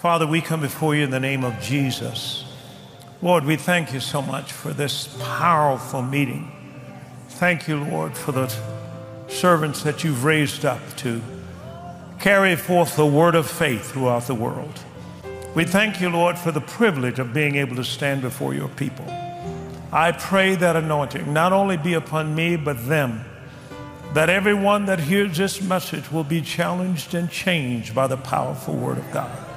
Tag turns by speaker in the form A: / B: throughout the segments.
A: Father, we come before you in the name of Jesus. Lord, we thank you so much for this powerful meeting. Thank you, Lord, for the servants that you've raised up to carry forth the word of faith throughout the world. We thank you, Lord, for the privilege of being able to stand before your people. I pray that anointing not only be upon me, but them, that everyone that hears this message will be challenged and changed by the powerful word of God.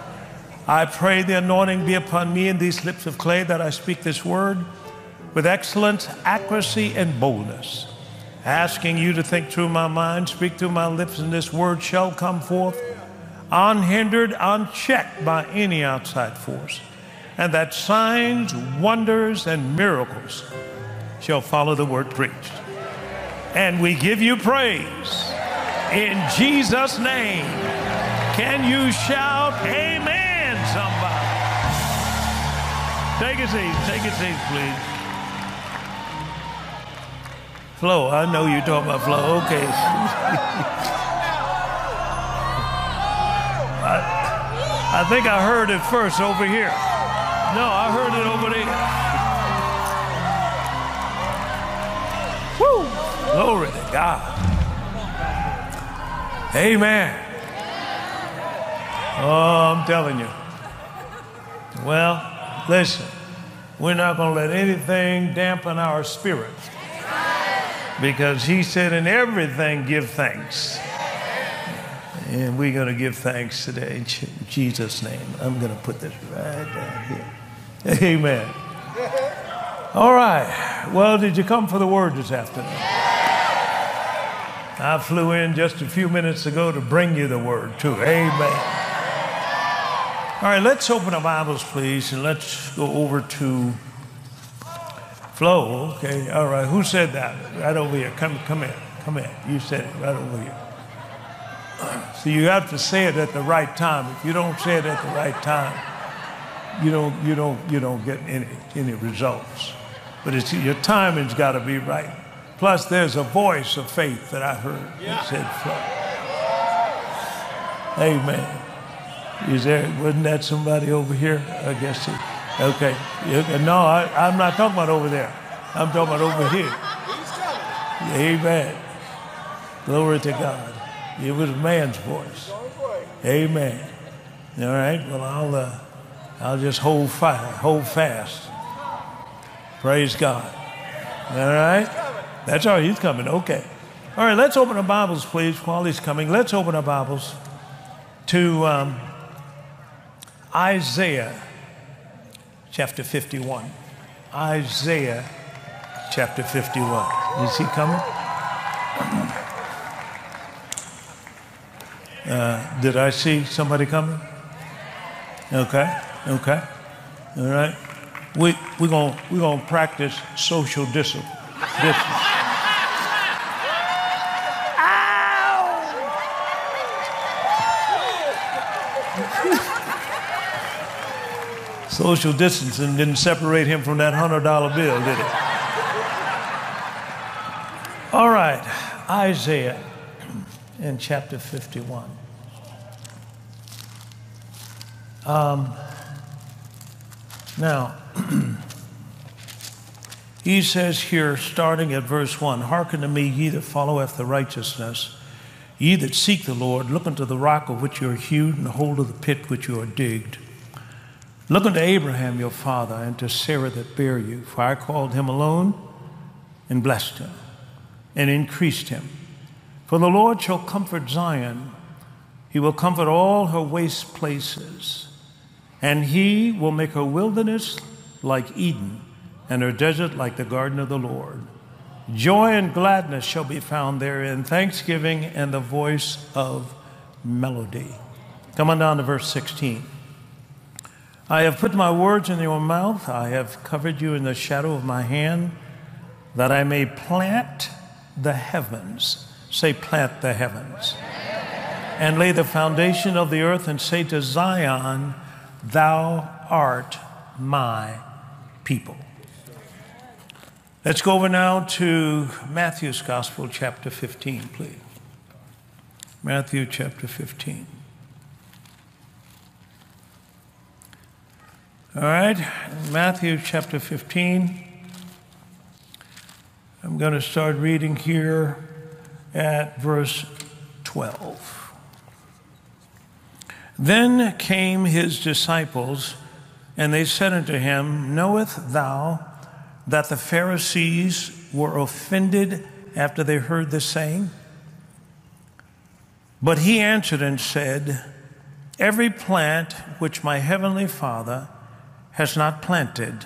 A: I pray the anointing be upon me and these lips of clay that I speak this word with excellence, accuracy, and boldness, asking you to think through my mind, speak through my lips, and this word shall come forth unhindered, unchecked by any outside force, and that signs, wonders, and miracles shall follow the word preached. And we give you praise in Jesus' name. Can you shout, Amen? Take a seat. Take a seat, please. Flo, I know you're talking about Flo. Okay. I, I think I heard it first over here. No, I heard it over there. Woo! Glory to God. Amen. Oh, I'm telling you. Well, listen, we're not going to let anything dampen our spirit because he said, in everything, give thanks. And we're going to give thanks today in Jesus' name. I'm going to put this right down here. Amen. All right. Well, did you come for the word this afternoon? I flew in just a few minutes ago to bring you the word, too. Amen. All right, let's open our Bibles, please, and let's go over to Flo. Okay, all right. Who said that? Right over here. Come, come in. Come in. You said it right over here. So you have to say it at the right time. If you don't say it at the right time, you don't, you don't, you don't get any, any results. But it's, your timing's got to be right. Plus, there's a voice of faith that I heard that said Flo. Amen. Is there, wasn't that somebody over here? I guess. It, okay. No, I, I'm not talking about over there. I'm talking about over here. Amen. Glory to God. It was a man's voice. Amen. All right. Well, I'll, uh, I'll just hold fire, hold fast. Praise God. All right. That's all. He's coming. Okay. All right. Let's open our Bibles, please, while he's coming. Let's open our Bibles to. Um, Isaiah chapter 51. Isaiah chapter 51. Is he coming? Uh, did I see somebody coming? Okay, okay. All right. We, we're going we're gonna practice social discipline. discipline. Social distancing didn't separate him from that $100 bill, did it? All right, Isaiah in chapter 51. Um, now, he says here, starting at verse 1 Hearken to me, ye that follow after righteousness, ye that seek the Lord, look unto the rock of which you are hewed, and the hold of the pit which you are digged. Look unto Abraham your father and to Sarah that bare you, for I called him alone and blessed him and increased him. For the Lord shall comfort Zion, he will comfort all her waste places, and he will make her wilderness like Eden and her desert like the garden of the Lord. Joy and gladness shall be found therein, thanksgiving and the voice of melody. Come on down to verse 16. I have put my words in your mouth. I have covered you in the shadow of my hand, that I may plant the heavens. Say, plant the heavens. And lay the foundation of the earth and say to Zion, Thou art my people. Let's go over now to Matthew's Gospel, chapter 15, please. Matthew chapter 15. All right, Matthew chapter 15. I'm going to start reading here at verse 12. Then came his disciples, and they said unto him, Knowest thou that the Pharisees were offended after they heard this saying? But he answered and said, Every plant which my heavenly Father has not planted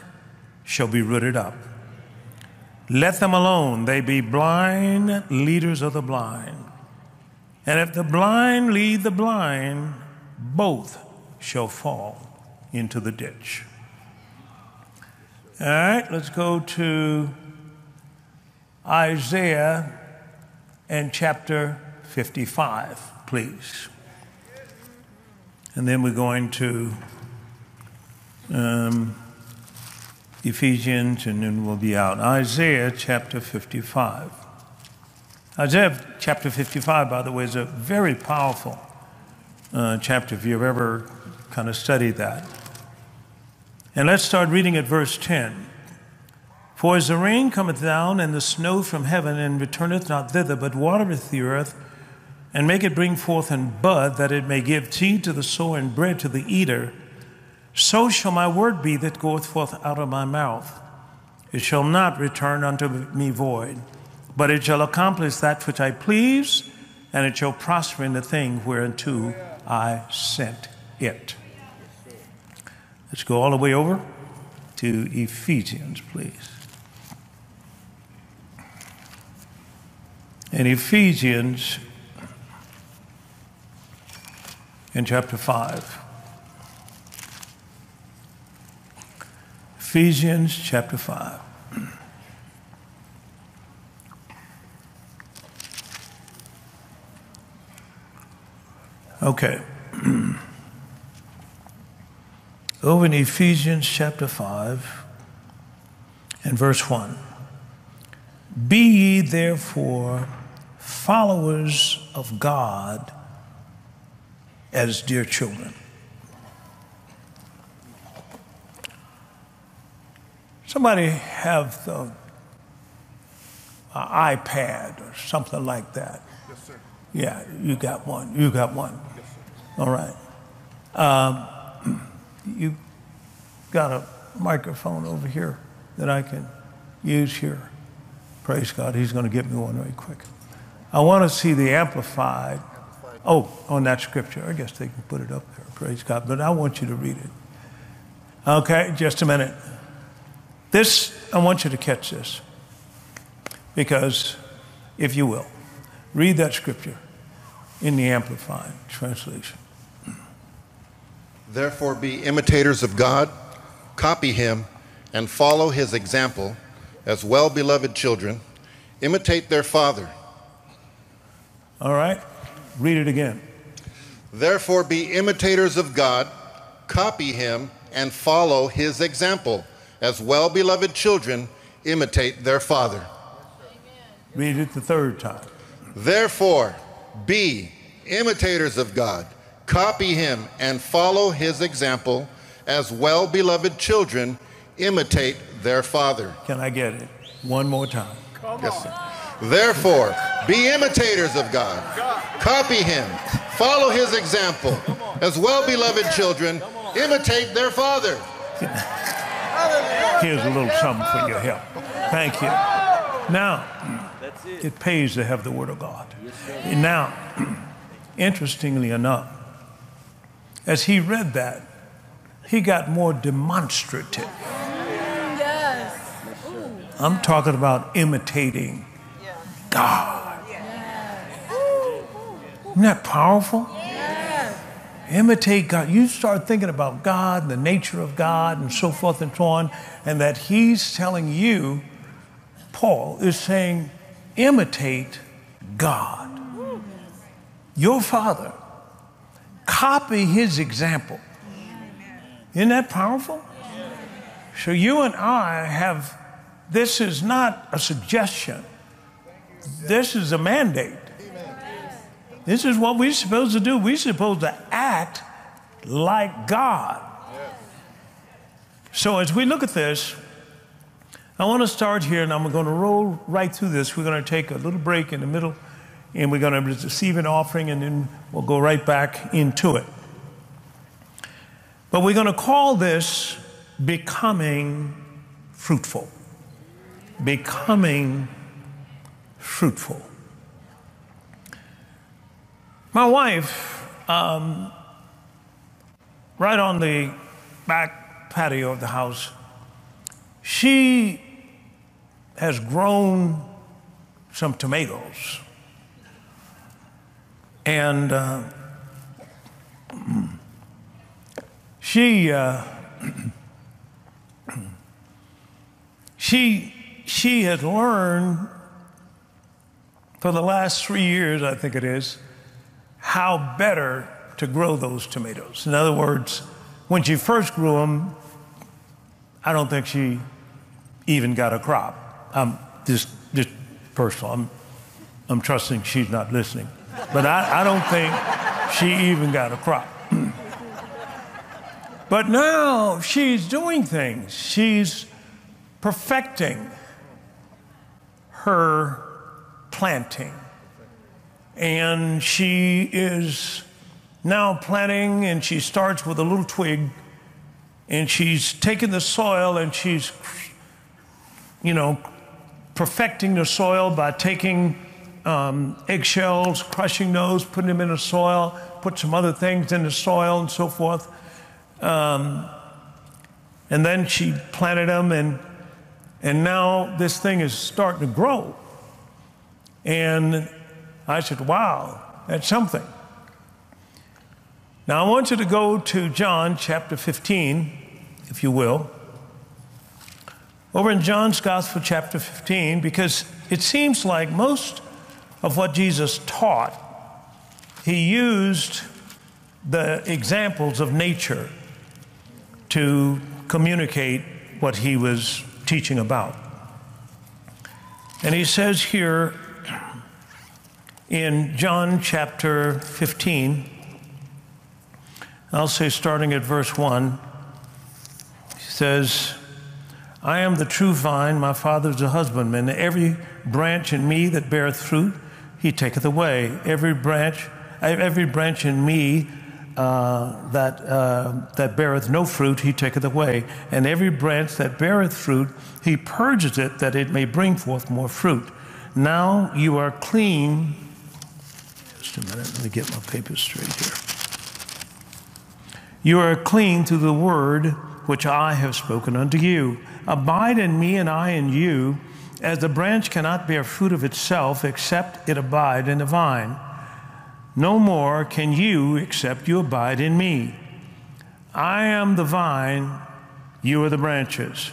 A: shall be rooted up. Let them alone. They be blind leaders of the blind. And if the blind lead the blind, both shall fall into the ditch. All right, let's go to Isaiah and chapter 55, please. And then we're going to um, Ephesians, and then we'll be out. Isaiah chapter 55. Isaiah chapter 55, by the way, is a very powerful uh, chapter if you've ever kind of studied that. And let's start reading at verse 10. For as the rain cometh down and the snow from heaven and returneth not thither, but watereth the earth, and make it bring forth and bud, that it may give seed to the sower and bread to the eater, so shall my word be that goeth forth out of my mouth. It shall not return unto me void, but it shall accomplish that which I please, and it shall prosper in the thing whereunto I sent it. Let's go all the way over to Ephesians, please. In Ephesians, in chapter 5. Ephesians chapter 5. Okay. Over in Ephesians chapter 5 and verse 1. Be ye therefore followers of God as dear children. Somebody have the iPad or something like that.
B: Yes, sir.
A: Yeah, you got one. You got one.
B: Yes, sir.
A: All right. Um, you got a microphone over here that I can use here. Praise God. He's going to get me one very quick. I want to see the amplified. Oh, on that scripture. I guess they can put it up there. Praise God. But I want you to read it. Okay, just a minute. This, I want you to catch this. Because, if you will, read that scripture in the Amplified translation.
B: Therefore, be imitators of God, copy him, and follow his example as well beloved children. Imitate their father.
A: All right? Read it again.
B: Therefore, be imitators of God, copy him, and follow his example as well beloved children. Imitate their father.
A: Read it the third time.
B: Therefore, be imitators of God, copy him, and follow his example as well beloved children. Imitate their father.
A: Can I get it? One more time.
B: Yes, sir. Therefore, be imitators of God. Copy him. Follow his example. As well beloved children, imitate their father.
A: Here's a little something for your help. Thank you. Now, it pays to have the Word of God. Now, interestingly enough, as he read that, he got more demonstrative. I'm talking about imitating God. Isn't that powerful? Imitate God. You start thinking about God and the nature of God and so forth and so on, and that He's telling you, Paul is saying, imitate God. Your Father. Copy His example. Isn't that powerful? So you and I have, this is not a suggestion. This is a mandate. This is what we're supposed to do. We're supposed to act like God. So as we look at this, I want to start here and I'm going to roll right through this. We're going to take a little break in the middle and we're going to receive an offering and then we'll go right back into it. But we're going to call this becoming fruitful. Becoming fruitful. My wife, um, right on the back patio of the house, she has grown some tomatoes. And uh, she, uh, she, she had learned for the last three years, I think it is, how better to grow those tomatoes. In other words, when she first grew them, I don't think she even got a crop. I'm just, just personal. I'm, I'm trusting she's not listening. But I, I don't think she even got a crop. but now she's doing things. She's perfecting her planting. And she is now planting, and she starts with a little twig, and she's taking the soil and she's, you know, perfecting the soil by taking um, eggshells, crushing those, putting them in the soil, put some other things in the soil, and so forth. Um, and then she planted them, and and now this thing is starting to grow. And I said, Wow, that's something. Now I want you to go to John chapter 15, if you will. Over in John's Gospel, chapter 15, because it seems like most of what Jesus taught, he used the examples of nature to communicate what he was teaching about. And he says here in John chapter 15, I'll say starting at verse 1, he says, I am the true vine, my father is a husbandman. Every branch in me that beareth fruit, he taketh away. Every branch, every branch in me uh, that, uh, that beareth no fruit, he taketh away. And every branch that beareth fruit, he purges it that it may bring forth more fruit. Now you are clean. Just a minute, let me get my papers straight here. You are clean through the word which I have spoken unto you. Abide in me, and I in you, as the branch cannot bear fruit of itself except it abide in the vine. No more can you except you abide in me. I am the vine, you are the branches.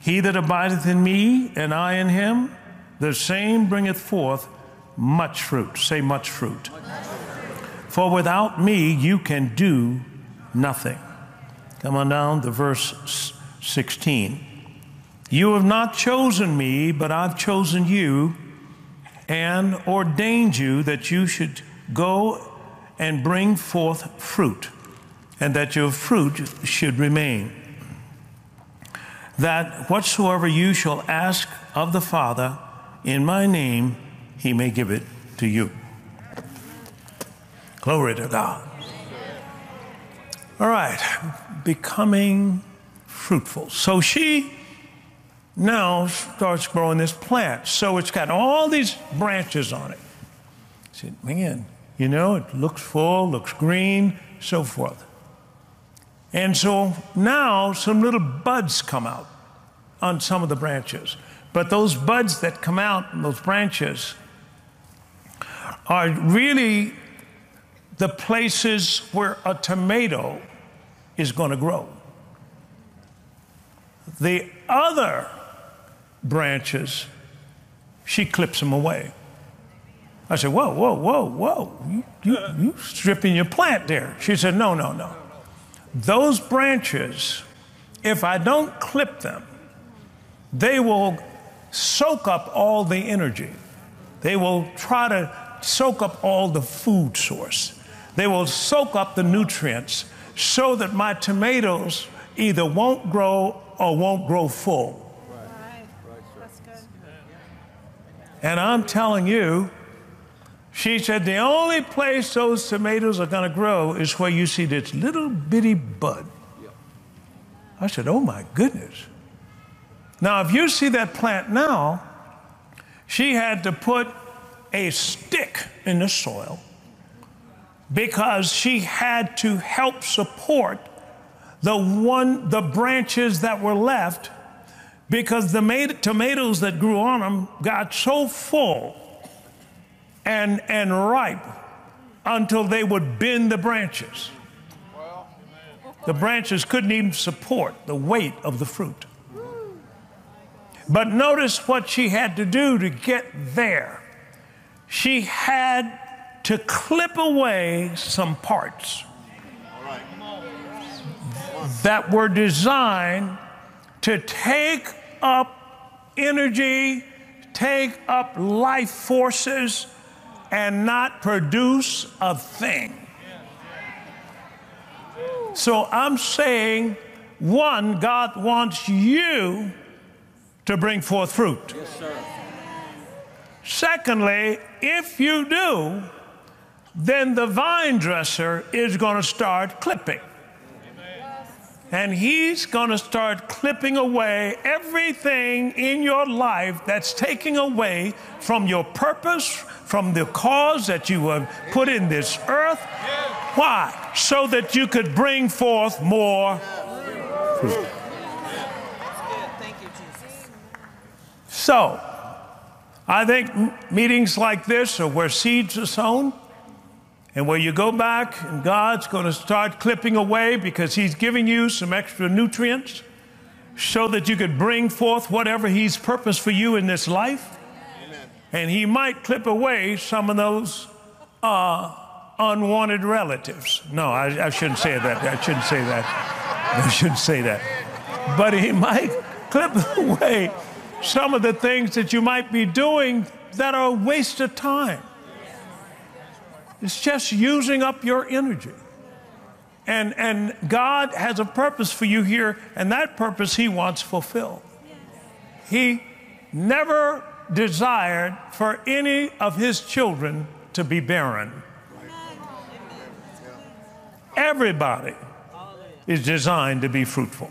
A: He that abideth in me, and I in him, the same bringeth forth much fruit. Say, much fruit. For without me, you can do nothing. Come on down to verse 16. You have not chosen me, but I've chosen you and ordained you that you should go and bring forth fruit, and that your fruit should remain. That whatsoever you shall ask of the Father in my name, he may give it to you. Glory to God. All right, becoming fruitful. So she now starts growing this plant. So it's got all these branches on it. I said, man, you know, it looks full, looks green, so forth. And so now some little buds come out on some of the branches. But those buds that come out those branches are really the places where a tomato is going to grow. The other branches, she clips them away. I said, Whoa, whoa, whoa, whoa. You, you, you stripping your plant there. She said, No, no, no. Those branches, if I don't clip them, they will soak up all the energy. They will try to soak up all the food source. They will soak up the nutrients so that my tomatoes either won't grow or won't grow full. And I'm telling you, she said the only place those tomatoes are going to grow is where you see this little bitty bud. I said, Oh my goodness. Now, if you see that plant now, she had to put a stick in the soil because she had to help support the one the branches that were left because the ma- tomatoes that grew on them got so full and, and ripe until they would bend the branches. The branches couldn't even support the weight of the fruit. But notice what she had to do to get there. She had to clip away some parts that were designed to take up energy, take up life forces, and not produce a thing. So I'm saying, one, God wants you to bring forth fruit. Secondly, if you do, then the vine dresser is going to start clipping. And he's going to start clipping away everything in your life that's taking away from your purpose, from the cause that you have put in this earth. Why? So that you could bring forth more fruit. So, I think meetings like this are where seeds are sown and where you go back and God's going to start clipping away because He's giving you some extra nutrients so that you could bring forth whatever He's purposed for you in this life. And He might clip away some of those uh, unwanted relatives. No, I, I shouldn't say that. I shouldn't say that. I shouldn't say that. But He might clip away some of the things that you might be doing that are a waste of time. It's just using up your energy. And, and God has a purpose for you here, and that purpose He wants fulfilled. He never desired for any of His children to be barren. Everybody is designed to be fruitful.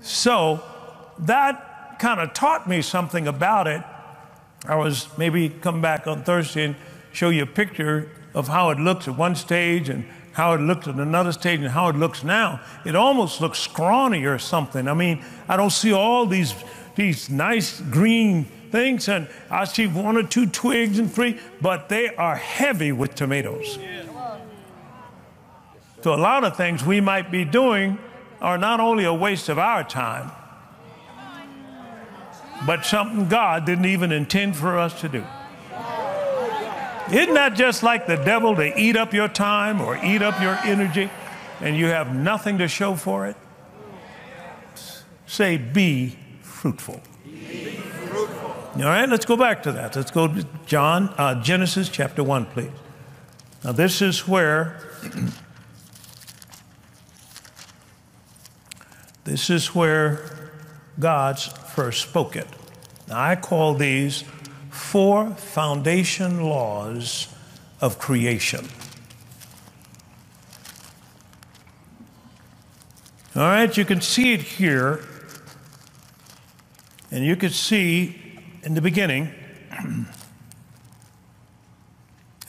A: So that kind of taught me something about it. I was maybe come back on Thursday and show you a picture of how it looks at one stage and how it looked at another stage and how it looks now. It almost looks scrawny or something. I mean, I don't see all these these nice green things, and I see one or two twigs and three, but they are heavy with tomatoes. So a lot of things we might be doing are not only a waste of our time, but something God didn't even intend for us to do. Isn't that just like the devil to eat up your time or eat up your energy and you have nothing to show for it? Say, be fruitful. All right, let's go back to that. Let's go to John, uh, Genesis chapter 1, please. Now, this is where. This is where God's first spoke it. Now, I call these four foundation laws of creation. All right, you can see it here, and you can see in the beginning.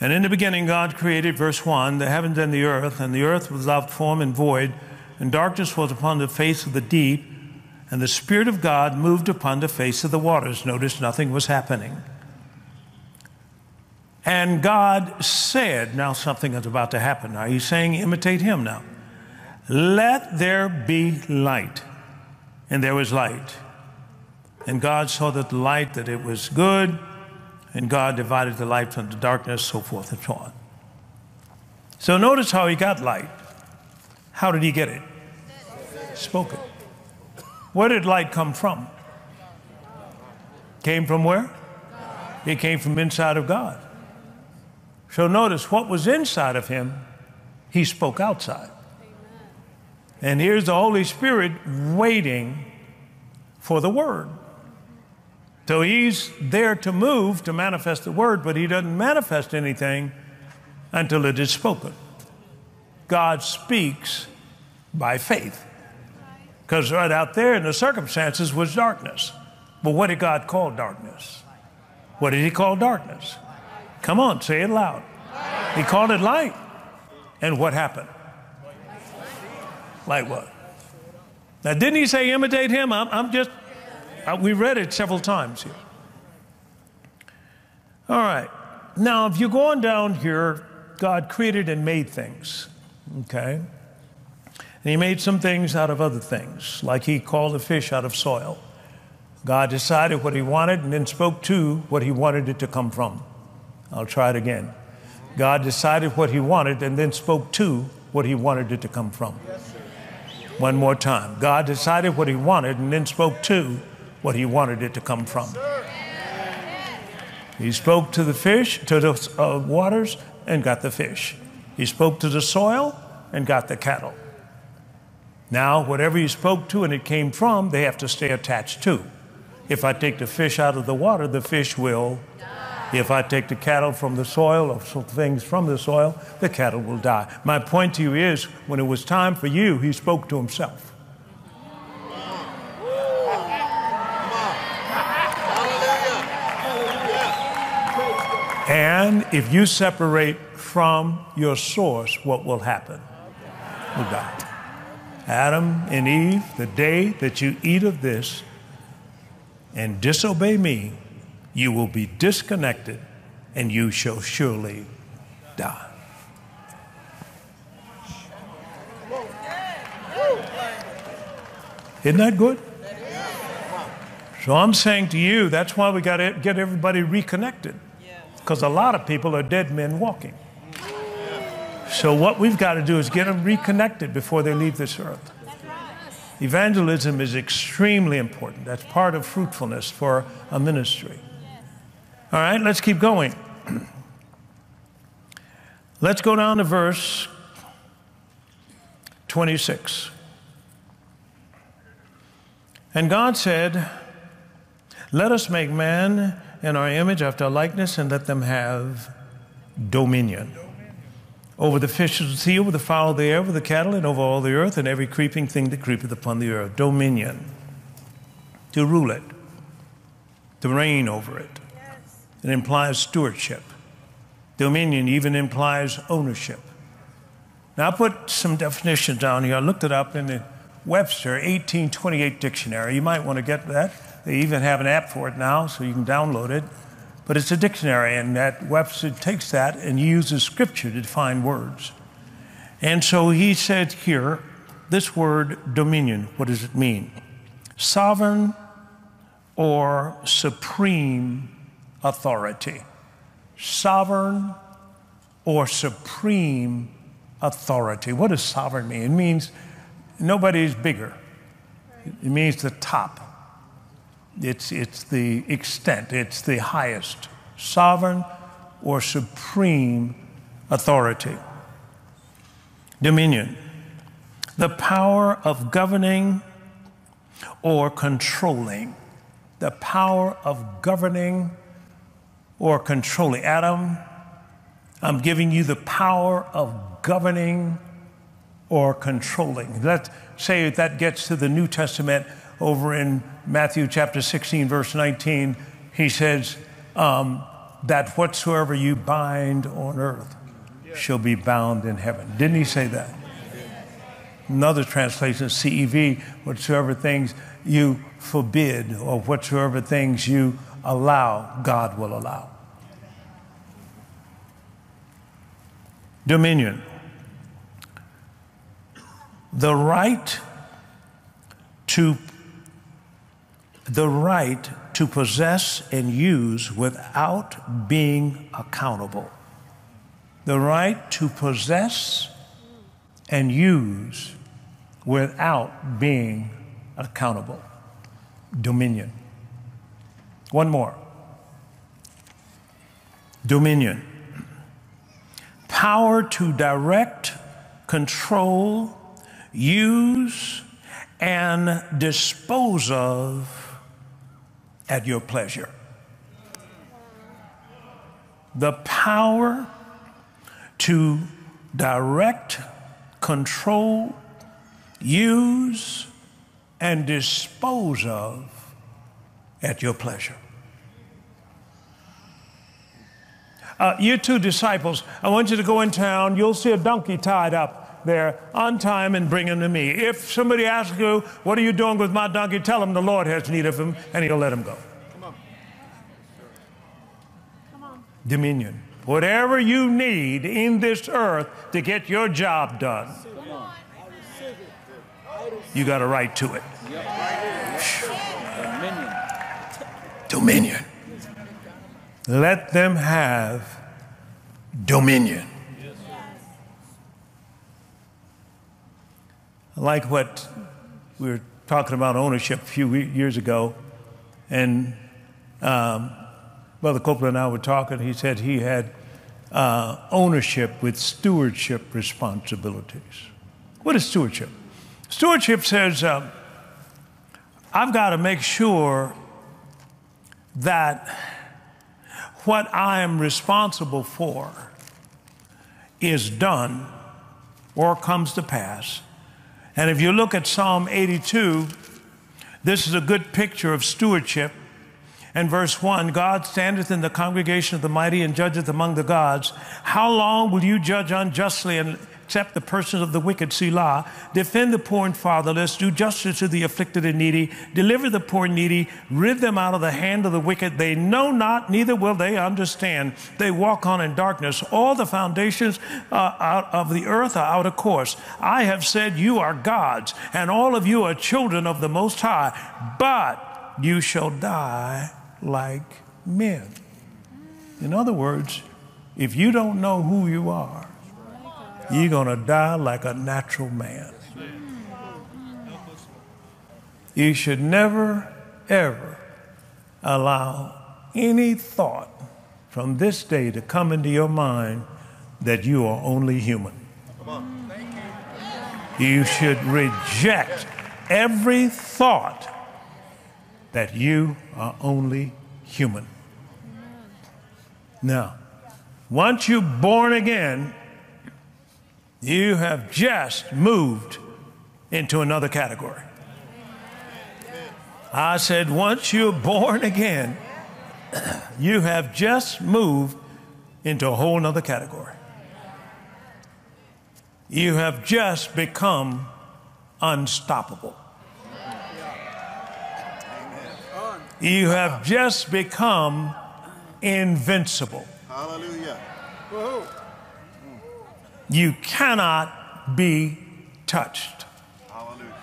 A: And in the beginning, God created, verse 1, the heavens and the earth, and the earth was without form and void, and darkness was upon the face of the deep, and the Spirit of God moved upon the face of the waters. Notice nothing was happening. And God said, now something is about to happen. Now he's saying, imitate him now. Let there be light. And there was light. And God saw that the light, that it was good, and God divided the light from the darkness, so forth and so on. So notice how he got light. How did he get it? Spoken. Where did light come from? Came from where? It came from inside of God. So notice what was inside of him, he spoke outside. And here's the Holy Spirit waiting for the Word. So he's there to move, to manifest the Word, but he doesn't manifest anything until it is spoken. God speaks by faith. Because right out there in the circumstances was darkness. But what did God call darkness? What did he call darkness? Come on, say it loud. He called it light. And what happened? Like what? Now, didn't he say imitate him? I'm, I'm just, I, we read it several times here. All right. Now, if you go on down here, God created and made things. Okay? And he made some things out of other things, like he called a fish out of soil. God decided what he wanted and then spoke to what he wanted it to come from. I'll try it again. God decided what he wanted and then spoke to what he wanted it to come from. One more time. God decided what he wanted and then spoke to what he wanted it to come from. He spoke to the fish, to the uh, waters, and got the fish. He spoke to the soil and got the cattle. Now, whatever he spoke to and it came from, they have to stay attached to. If I take the fish out of the water, the fish will. If I take the cattle from the soil or some things from the soil, the cattle will die. My point to you is when it was time for you, he spoke to himself. And if you separate from your source, what will happen? Will die. Adam and Eve, the day that you eat of this and disobey me, you will be disconnected and you shall surely die. Isn't that good? So I'm saying to you, that's why we got to get everybody reconnected. Because a lot of people are dead men walking. So what we've got to do is get them reconnected before they leave this earth. Evangelism is extremely important. That's part of fruitfulness for a ministry. All right, let's keep going. let's go down to verse 26. And God said, Let us make man in our image after likeness, and let them have dominion over the fish of the sea, over the fowl of the air, over the cattle, and over all the earth, and every creeping thing that creepeth upon the earth. Dominion. To rule it, to reign over it. Yes. It implies stewardship. Dominion even implies ownership. Now, I put some definitions down here. I looked it up in the Webster 1828 dictionary. You might want to get that. They even have an app for it now, so you can download it. But it's a dictionary, and that Webster takes that and uses scripture to define words. And so he said here, this word dominion, what does it mean? Sovereign or supreme authority. Sovereign or supreme authority. What does sovereign mean? It means nobody is bigger, it means the top. It's, it's the extent, it's the highest sovereign or supreme authority. Dominion, the power of governing or controlling. The power of governing or controlling. Adam, I'm giving you the power of governing or controlling. Let's say that gets to the New Testament over in Matthew chapter 16, verse 19, he says, um, that whatsoever you bind on earth shall be bound in heaven. Didn't he say that? Another translation, CEV, whatsoever things you forbid or whatsoever things you allow, God will allow. Dominion. The right to the right to possess and use without being accountable. The right to possess and use without being accountable. Dominion. One more. Dominion. Power to direct, control, use, and dispose of at your pleasure. The power to direct, control, use, and dispose of at your pleasure. Uh, you two disciples, I want you to go in town. You'll see a donkey tied up there on time and bring him to me. If somebody asks you, What are you doing with my donkey? tell him the Lord has need of him and he'll let him go. Come on. Dominion. Whatever you need in this earth to get your job done, you got a right to it. Dominion. Dominion. Let them have dominion. Like what we were talking about ownership a few years ago, and um, Brother Copeland and I were talking. He said he had uh, ownership with stewardship responsibilities. What is stewardship? Stewardship says, uh, I've got to make sure that what I am responsible for is done or comes to pass. And if you look at Psalm 82, this is a good picture of stewardship. And verse 1 God standeth in the congregation of the mighty and judgeth among the gods. How long will you judge unjustly and accept the persons of the wicked, Selah. Defend the poor and fatherless. Do justice to the afflicted and needy. Deliver the poor and needy. Rid them out of the hand of the wicked. They know not, neither will they understand. They walk on in darkness. All the foundations uh, out of the earth are out of course. I have said, You are gods, and all of you are children of the Most High, but you shall die like men. In other words, if you don't know who you are, you're going to die like a natural man. You should never, ever allow any thought from this day to come into your mind that you are only human. You should reject every thought that you are only human. Now, once you're born again, you have just moved into another category. I said, once you're born again, you have just moved into a whole nother category. You have just become unstoppable. You have just become invincible.
B: Hallelujah.
A: You cannot be touched. Hallelujah.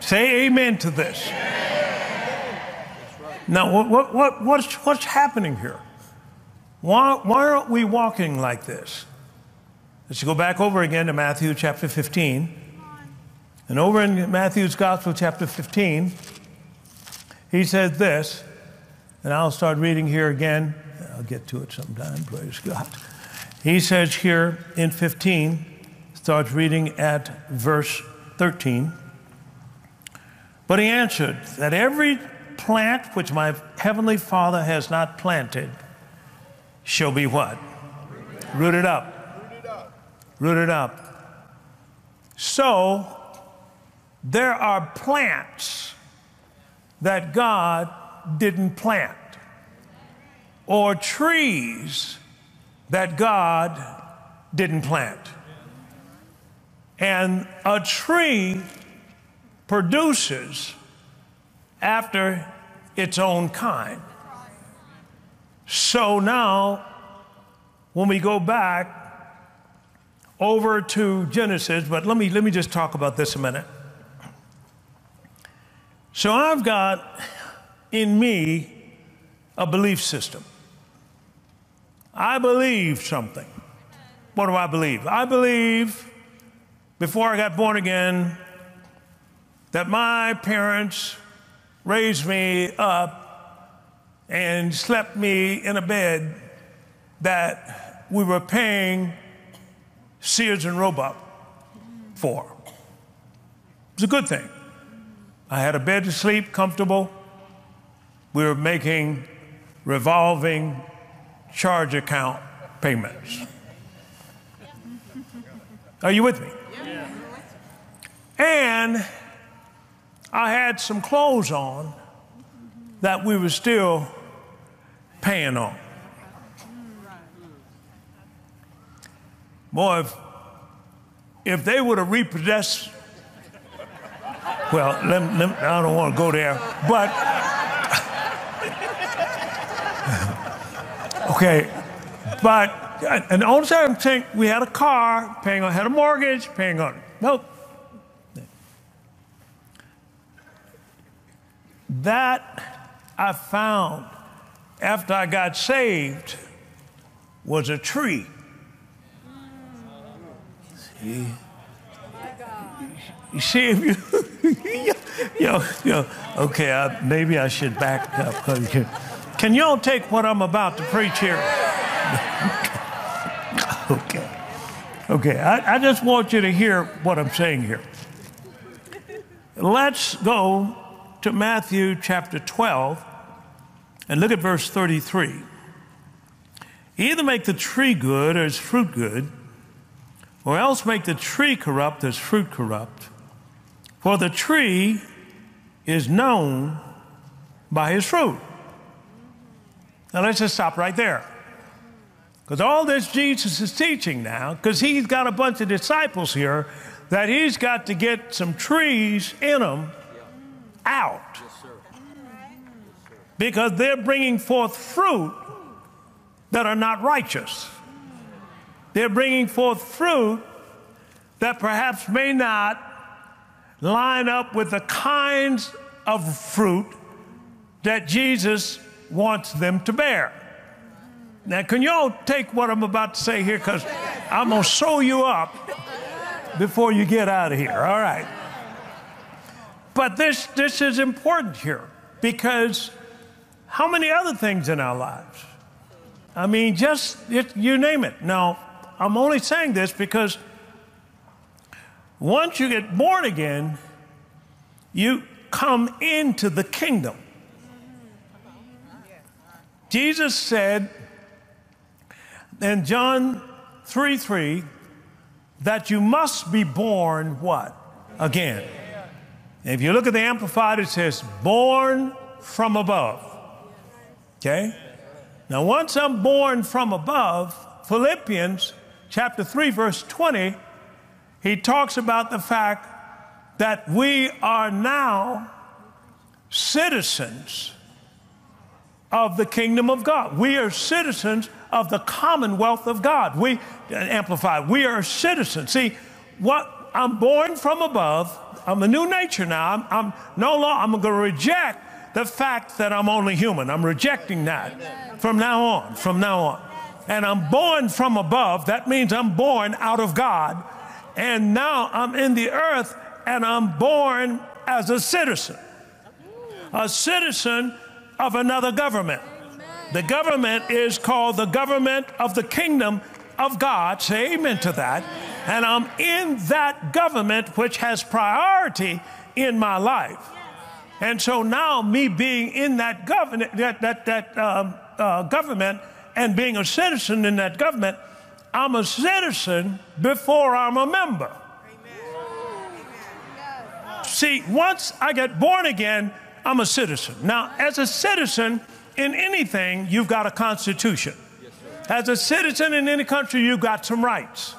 A: Say amen to this. Now, what, what, what, what's, what's happening here? Why, why aren't we walking like this? Let's go back over again to Matthew chapter 15. And over in Matthew's Gospel, chapter 15, he said this, and I'll start reading here again. I'll get to it sometime, praise God. He says here in 15, starts reading at verse 13. But he answered that every plant which my heavenly Father has not planted shall be what? Rooted up. Rooted up. Rooted up. So there are plants that God didn't plant, or trees that God didn't plant. And a tree produces after its own kind. So now, when we go back over to Genesis, but let me, let me just talk about this a minute. So I've got in me a belief system. I believe something. What do I believe? I believe before I got born again that my parents raised me up and slept me in a bed that we were paying Sears and Roebuck. for. It's a good thing. I had a bed to sleep, comfortable. We were making revolving charge account payments. Are you with me? And I had some clothes on that we were still paying on. Boy, if, if they would have repossessed, well, let, let, I don't want to go there, but okay, but and all the time I'm saying we had a car, paying on, had a mortgage, paying on. Nope. That I found after I got saved was a tree. See? You see, if you, you, know, you know, okay, I, maybe I should back up. Can y'all take what I'm about to preach here? okay. Okay, I, I just want you to hear what I'm saying here. Let's go to Matthew chapter 12 and look at verse 33. Either make the tree good or its fruit good, or else make the tree corrupt as fruit corrupt. For the tree is known by his fruit. Now let's just stop right there. Because all this Jesus is teaching now, because he's got a bunch of disciples here, that he's got to get some trees in them out. Because they're bringing forth fruit that are not righteous. They're bringing forth fruit that perhaps may not line up with the kinds of fruit that Jesus wants them to bear. Now, can y'all take what I'm about to say here? Because I'm going to sew you up before you get out of here. All right. But this, this is important here because how many other things in our lives? I mean, just it, you name it. Now, I'm only saying this because once you get born again, you come into the kingdom. Jesus said in John 3 3 that you must be born what? Again. If you look at the Amplified, it says, born from above. Okay? Now, once I'm born from above, Philippians chapter 3, verse 20, he talks about the fact that we are now citizens of the kingdom of God. We are citizens of the commonwealth of God. We, amplified, we are citizens. See, what I'm born from above, I'm a new nature now. I'm, I'm no longer, I'm going to reject the fact that I'm only human. I'm rejecting that from now on, from now on. And I'm born from above. That means I'm born out of God. And now I'm in the earth and I'm born as a citizen. A citizen of another government. The government is called the government of the kingdom of God. Say amen to that. And I'm in that government which has priority in my life. And so now, me being in that government, that, that, that um, uh, government, and being a citizen in that government, I'm a citizen before I'm a member. See, once I get born again, I'm a citizen. Now, as a citizen in anything, you've got a constitution. As a citizen in any country, you've got some rights.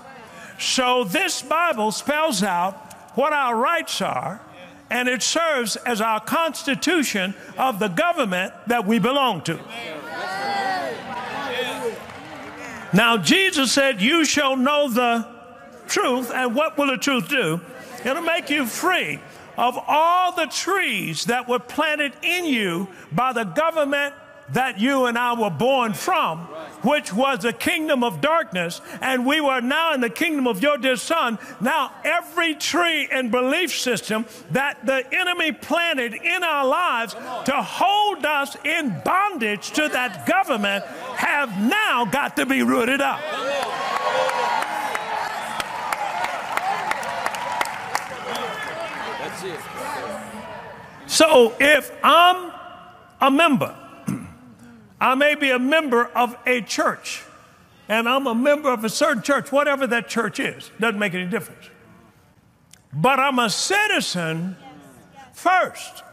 A: So this Bible spells out what our rights are, and it serves as our constitution of the government that we belong to. Now, Jesus said, You shall know the truth, and what will the truth do? It'll make you free of all the trees that were planted in you by the government that you and I were born from, which was a kingdom of darkness, and we were now in the kingdom of your dear son. Now, every tree and belief system that the enemy planted in our lives to hold us in bondage to that government have now got to be rooted up. So if I'm a member, I may be a member of a church, and I'm a member of a certain church, whatever that church is, doesn't make any difference. But I'm a citizen first.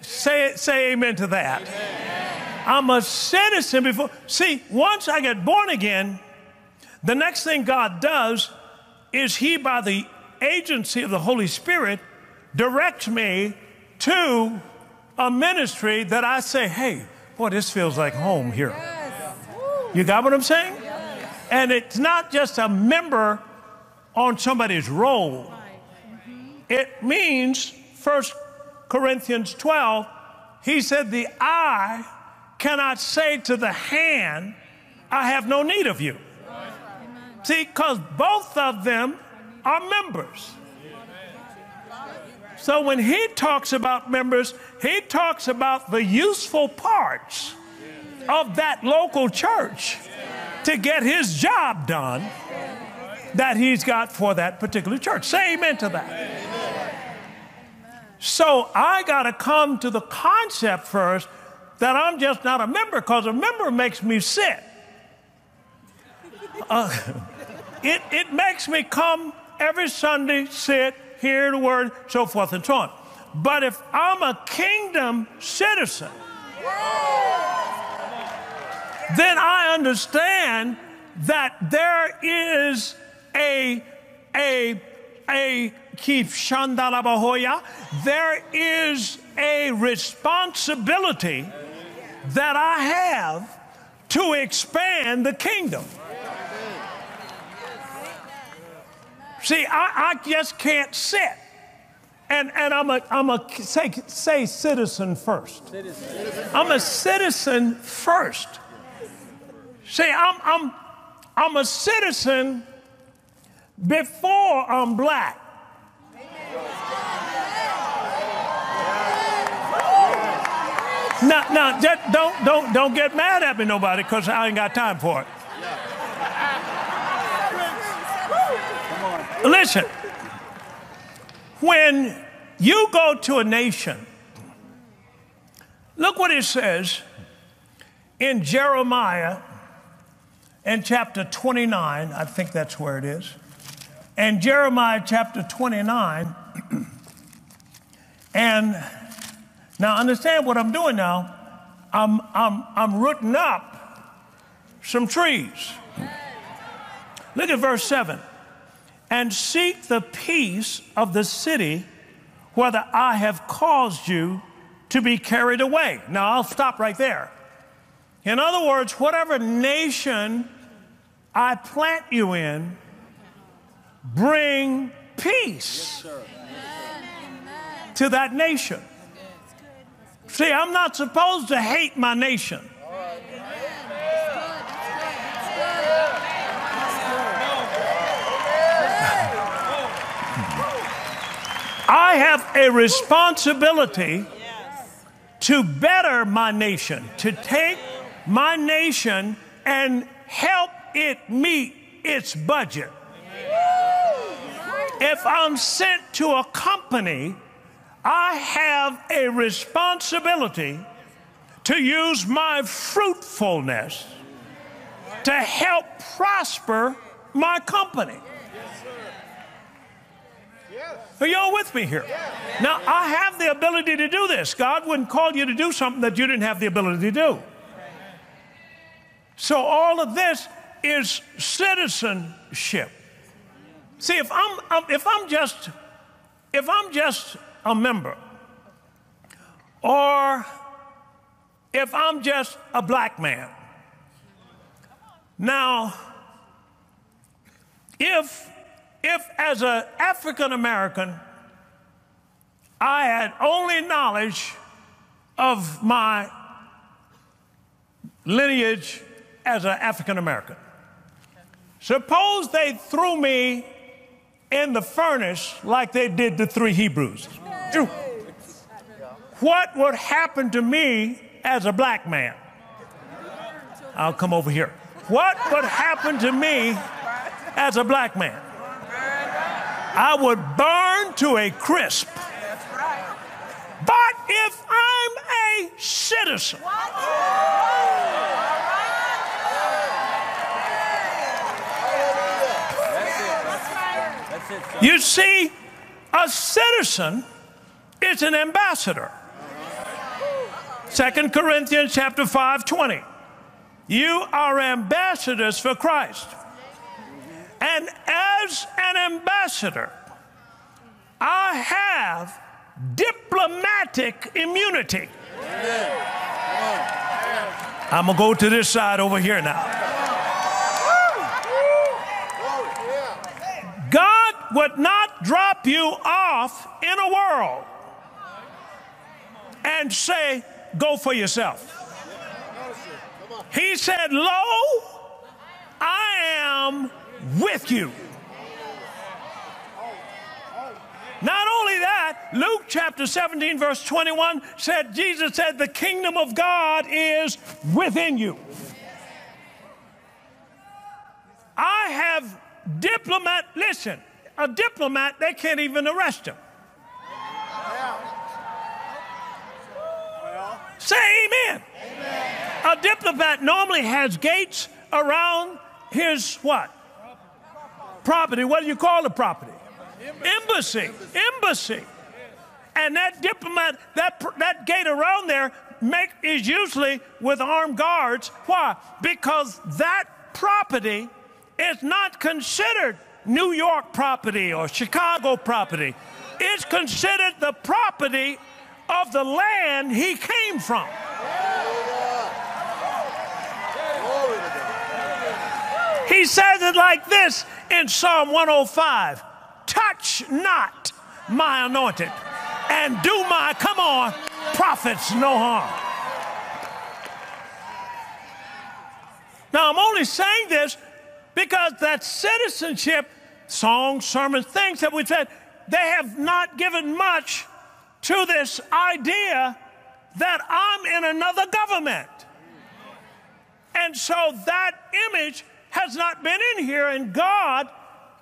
A: Say, say amen to that. I'm a citizen before. See, once I get born again, the next thing God does is He, by the agency of the Holy Spirit, directs me to a ministry that I say, hey, boy, this feels like home here. You got what I'm saying? And it's not just a member on somebody's roll. It means, 1 Corinthians 12, he said, the eye cannot say to the hand, I have no need of you. See, because both of them are members. So when he talks about members, he talks about the useful parts of that local church to get his job done that he's got for that particular church. Say amen to that. So I got to come to the concept first that I'm just not a member because a member makes me sit. Uh, it, it makes me come every Sunday, sit, hear the word, so forth and so on. But if I'm a kingdom citizen, then I understand that there is a, a, a, keep shandalabahoya, there is a responsibility that I have to expand the kingdom. See, I, I just can't sit. And, and I'm a, I'm a say, say citizen first. Citizen. I'm a citizen first. See, I'm, I'm, I'm a citizen before I'm black. Now, now, don't, don't, don't get mad at me, nobody, because I ain't got time for it. Listen, when you go to a nation, look what it says in Jeremiah in chapter 29, I think that's where it is. And Jeremiah chapter 29, and now understand what I'm doing now. I'm, I'm, I'm rooting up some trees. Look at verse 7 and seek the peace of the city whether I have caused you to be carried away. Now, I'll stop right there. In other words, whatever nation I plant you in, bring peace to that nation. See, I'm not supposed to hate my nation. I have a responsibility to better my nation, to take my nation and help it meet its budget. If I'm sent to a company, I have a responsibility to use my fruitfulness to help prosper my company. Are y'all with me here? Now, I have the ability to do this. God wouldn't call you to do something that you didn't have the ability to do. So, all of this is citizenship. See, if I'm, if I'm just if I'm just a member, or if I'm just a black man. Now, if if as an African American, I had only knowledge of my lineage as an African American. Suppose they threw me in the furnace like they did the three Hebrews. What would happen to me as a black man? I'll come over here. What would happen to me as a black man? I would burn to a crisp. But if I'm a citizen, you see, a citizen is an ambassador. Second Corinthians chapter 5 20. You are ambassadors for Christ. And as an ambassador, I have diplomatic immunity. I'm going to go to this side over here now. God would not drop you off in a world and say, go for yourself. He said, Lo, I am with you. Not only that, Luke chapter 17, verse 21 said, Jesus said, the kingdom of God is within you. I have diplomat, listen, a diplomat, they can't even arrest him. Say amen. amen. A diplomat normally has gates around his what? Property. What do you call the property? Embassy. Embassy. And that diplomat, that, that gate around there make, is usually with armed guards. Why? Because that property is not considered New York property or Chicago property. It's considered the property of the land he came from. He says it like this in Psalm 105 touch not my anointed, and do my, come on, prophets no harm. Now, I'm only saying this because that citizenship, songs, sermons, things that we've said, they have not given much to this idea that I'm in another government. And so that image has not been in here, and God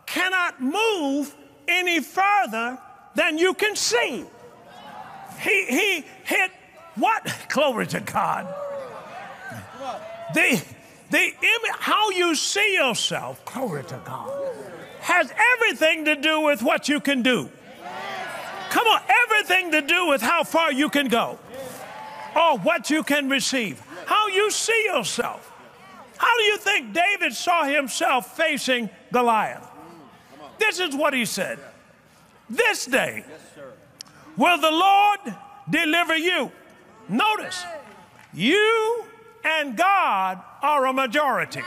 A: cannot move any further than you can see. He, he hit what? Glory to God. The, the how you see yourself, glory to God, has everything to do with what you can do. Come on, everything to do with how far you can go or what you can receive. How you see yourself. How do you think David saw himself facing Goliath? This is what he said This day will the Lord deliver you. Notice, you and God are a majority.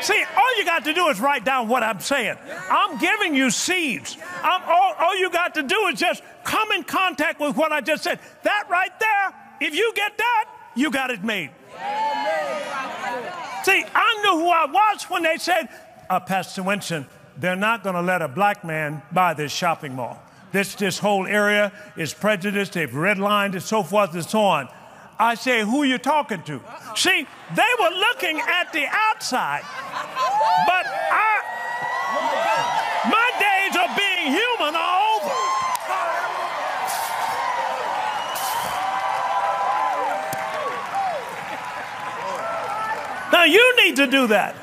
A: See, all you got to do is write down what I'm saying. I'm giving you seeds. I'm, all, all you got to do is just come in contact with what I just said. That right there, if you get that, you got it made. See, I knew who I was when they said, uh, Pastor Winston, they're not going to let a black man buy this shopping mall. This, this whole area is prejudiced, they've redlined and so forth and so on. I say, who are you talking to? See, they were looking at the outside, but I, You need to do that.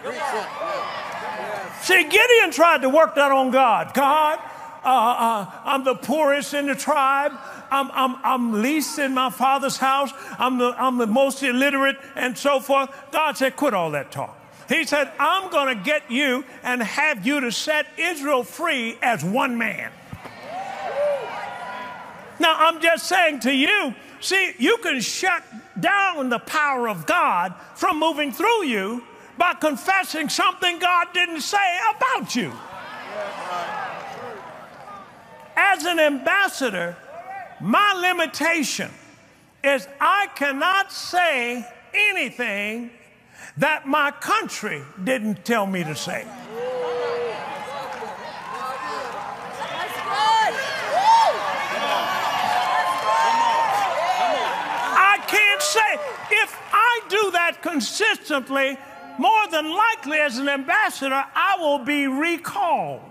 A: See, Gideon tried to work that on God. God, uh, uh, I'm the poorest in the tribe. I'm, I'm, I'm least in my father's house. I'm the, I'm the most illiterate and so forth. God said, quit all that talk. He said, I'm going to get you and have you to set Israel free as one man. Now, I'm just saying to you, see, you can shut down the power of God from moving through you by confessing something God didn't say about you. As an ambassador, my limitation is I cannot say anything that my country didn't tell me to say. Can't say, if I do that consistently, more than likely as an ambassador, I will be recalled.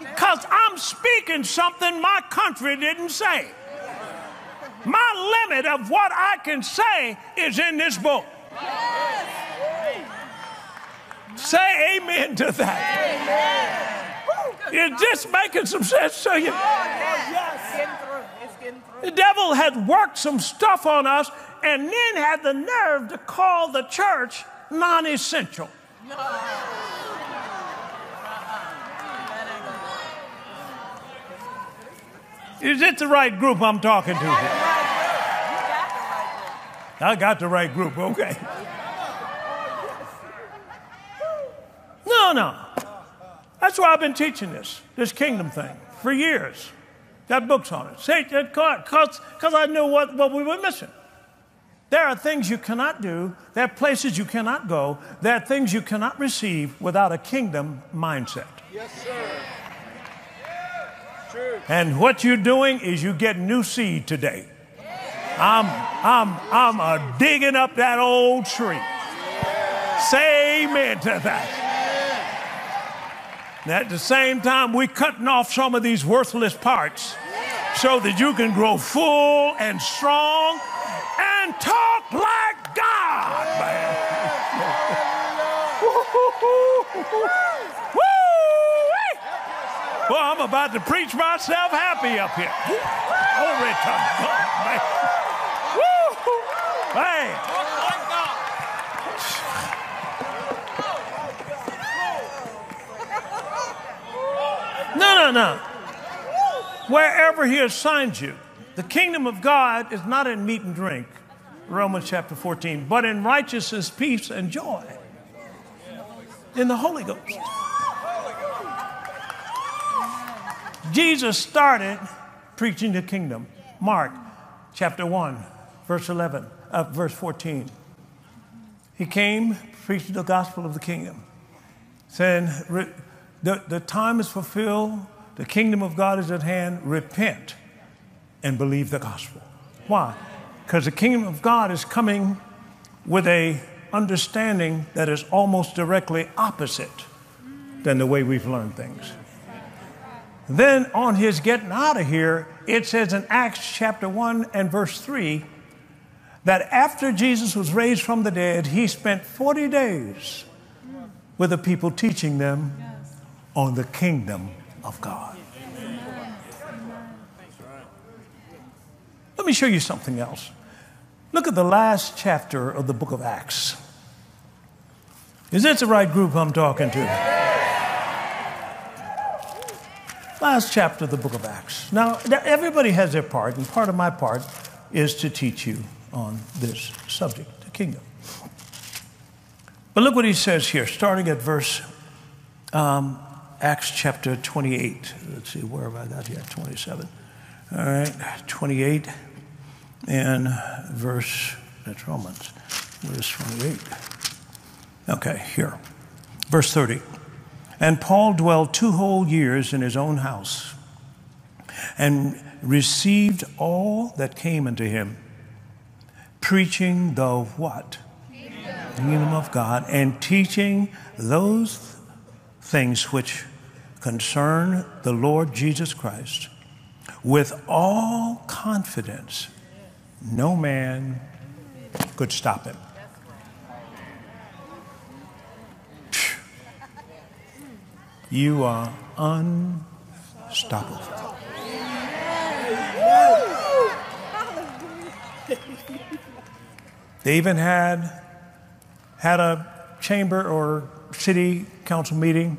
A: Because I'm speaking something my country didn't say. My limit of what I can say is in this book. Say amen to that. Is this making some sense to you? Oh, The devil had worked some stuff on us and then had the nerve to call the church non essential. Is it the right group I'm talking to here? I got the right group, okay. No, no. That's why I've been teaching this, this kingdom thing, for years. Got books on it. Say uh, because I knew what, what we were missing. There are things you cannot do, there are places you cannot go, there are things you cannot receive without a kingdom mindset.
C: Yes, sir.
A: And what you're doing is you get new seed today. I'm, I'm, I'm a digging up that old tree. Say amen to that. And at the same time, we're cutting off some of these worthless parts so that you can grow full and strong and talk like God, man. Well, I'm about to preach myself happy up here. Glory to God, man. Woo! Man. No, no. Wherever He assigns you, the kingdom of God is not in meat and drink, Romans chapter 14, but in righteousness, peace, and joy in the Holy Ghost. Jesus started preaching the kingdom. Mark chapter 1, verse 11, uh, verse 14. He came preaching the gospel of the kingdom, saying, the, the time is fulfilled, the kingdom of God is at hand. Repent and believe the gospel. Why? Because the kingdom of God is coming with a understanding that is almost directly opposite than the way we've learned things. Then on his getting out of here, it says in Acts chapter 1 and verse 3 that after Jesus was raised from the dead, he spent 40 days with the people teaching them on the kingdom of God. Let me show you something else. Look at the last chapter of the book of Acts. Is this the right group I'm talking to? Last chapter of the book of Acts. Now, everybody has their part, and part of my part is to teach you on this subject, the kingdom. But look what he says here, starting at verse um, Acts chapter 28. Let's see, where have I got here? 27. All right, 28 and verse, that's Romans, verse 28. Okay, here. Verse 30. And Paul dwelled two whole years in his own house and received all that came unto him, preaching the what? Kingdom of God, and teaching those things which concern the Lord Jesus Christ with all confidence, no man could stop him. You are unstoppable. They even had had a chamber or city council meeting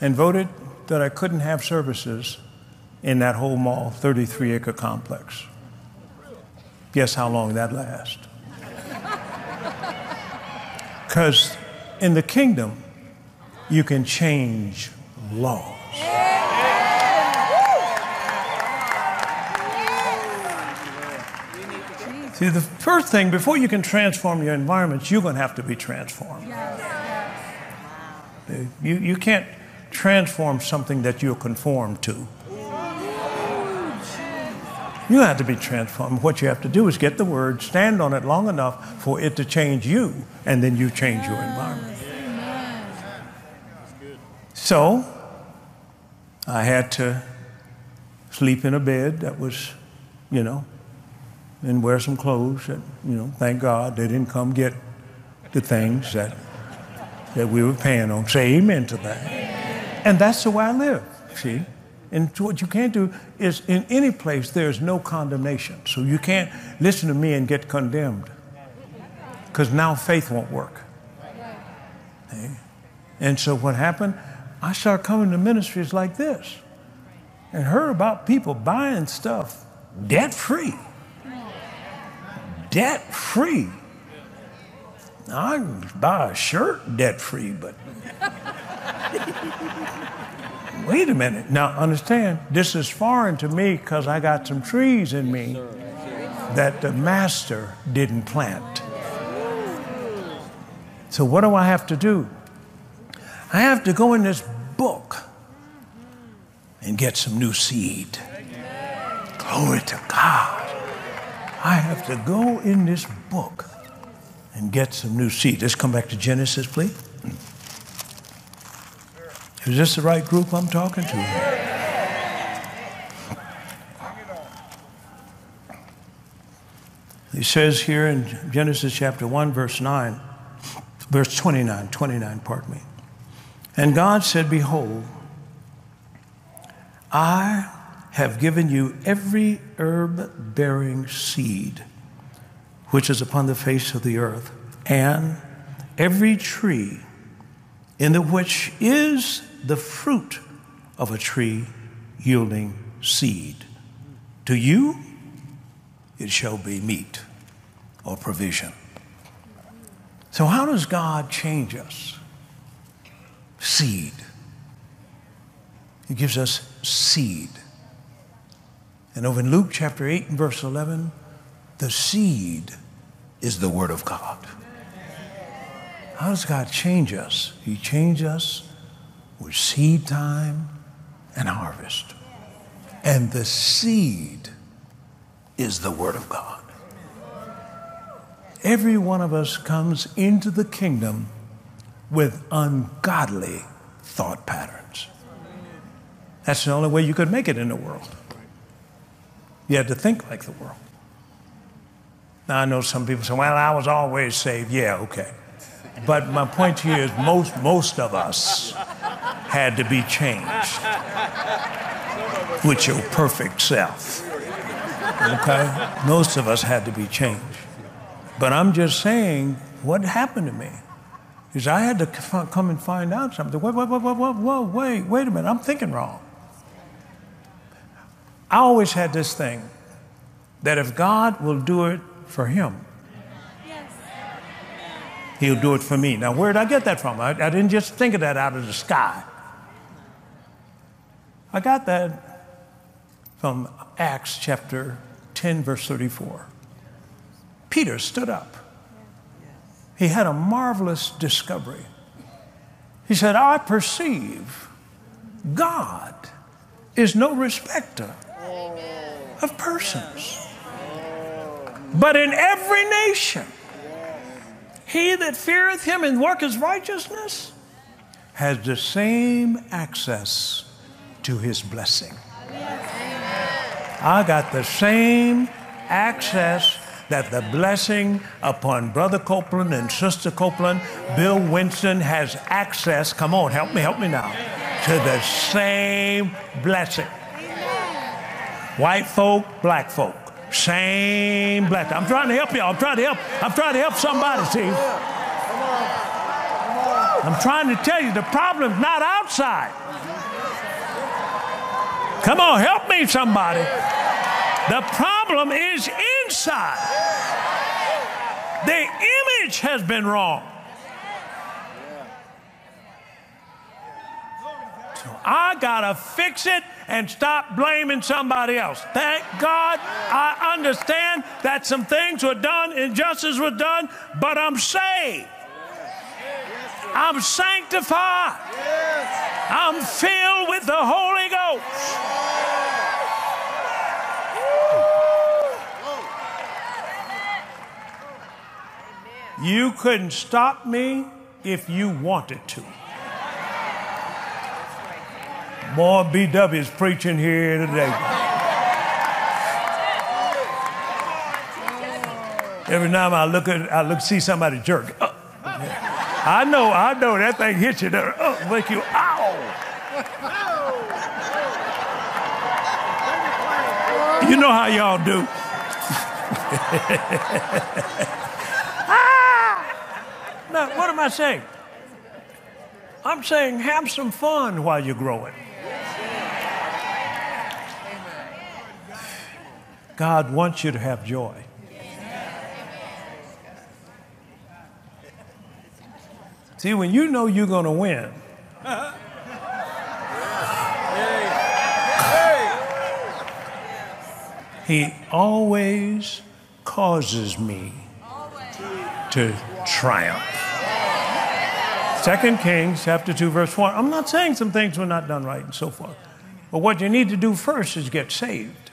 A: and voted that I couldn't have services in that whole mall, 33 acre complex. Guess how long that lasts? Because in the kingdom, you can change laws. See, the first thing, before you can transform your environment, you're going to have to be transformed. You, you can't transform something that you're conformed to. You have to be transformed. What you have to do is get the word, stand on it long enough for it to change you, and then you change your environment. So, I had to sleep in a bed that was, you know, and wear some clothes that, you know, thank God they didn't come get the things that, that we were paying on. Say amen to that. And that's the way I live, see? And what you can't do is in any place there's no condemnation. So you can't listen to me and get condemned. Because now faith won't work. See? And so what happened? I started coming to ministries like this and heard about people buying stuff debt free. Debt free. I buy a shirt debt free, but wait a minute. Now, understand, this is foreign to me because I got some trees in me that the master didn't plant. So, what do I have to do? I have to go in this book and get some new seed. Glory to God. I have to go in this book and get some new seed. Let's come back to Genesis, please. Is this the right group I'm talking to? He says here in Genesis chapter 1, verse 9, verse 29, 29, pardon me. And God said, Behold, I have given you every herb bearing seed which is upon the face of the earth, and every tree in the which is the fruit of a tree yielding seed. To you it shall be meat or provision. So, how does God change us? Seed. He gives us seed. And over in Luke chapter 8 and verse 11, the seed is the Word of God. How does God change us? He changes us with seed time and harvest. And the seed is the Word of God. Every one of us comes into the kingdom with ungodly thought patterns. That's the only way you could make it in the world. You had to think like the world. Now, I know some people say, well, I was always saved. Yeah, okay. But my point to you is most, most of us had to be changed with your perfect self. Okay? Most of us had to be changed. But I'm just saying, what happened to me is I had to come and find out something. Wait, wait, wait, wait, wait, wait, wait, wait a minute, I'm thinking wrong. I always had this thing that if God will do it for him, he'll do it for me. Now, where did I get that from? I, I, didn't just think of that out of the sky. I got that from Acts chapter 10, verse 34. Peter stood up. He had a marvelous discovery. He said, I perceive God is no respecter of persons. But in every nation, he that feareth him and worketh righteousness has the same access to his blessing. I got the same access that the blessing upon Brother Copeland and Sister Copeland, Bill Winston has access. Come on, help me, help me now. To the same blessing. White folk, black folk. Same blessing. I'm trying to help y'all. I'm trying to help. I'm trying to help somebody, see. I'm trying to tell you the problem's not outside. Come on, help me, somebody. The problem is inside. The image has been wrong. So I got to fix it and stop blaming somebody else. Thank God I understand that some things were done, injustice was done, but I'm saved. I'm sanctified. I'm filled with the Holy Ghost. You couldn't stop me if you wanted to. Boy, BW is preaching here today. Every time I look at, I look see somebody jerk. Oh, I know, I know that thing hits you there. Oh, make you ow. You know how y'all do. what am I saying? I'm saying have some fun while you're growing. God wants you to have joy. See, when you know you're going to win, He always causes me to triumph. Second Kings chapter 2, verse 1. I'm not saying some things were not done right and so forth. But what you need to do first is get saved.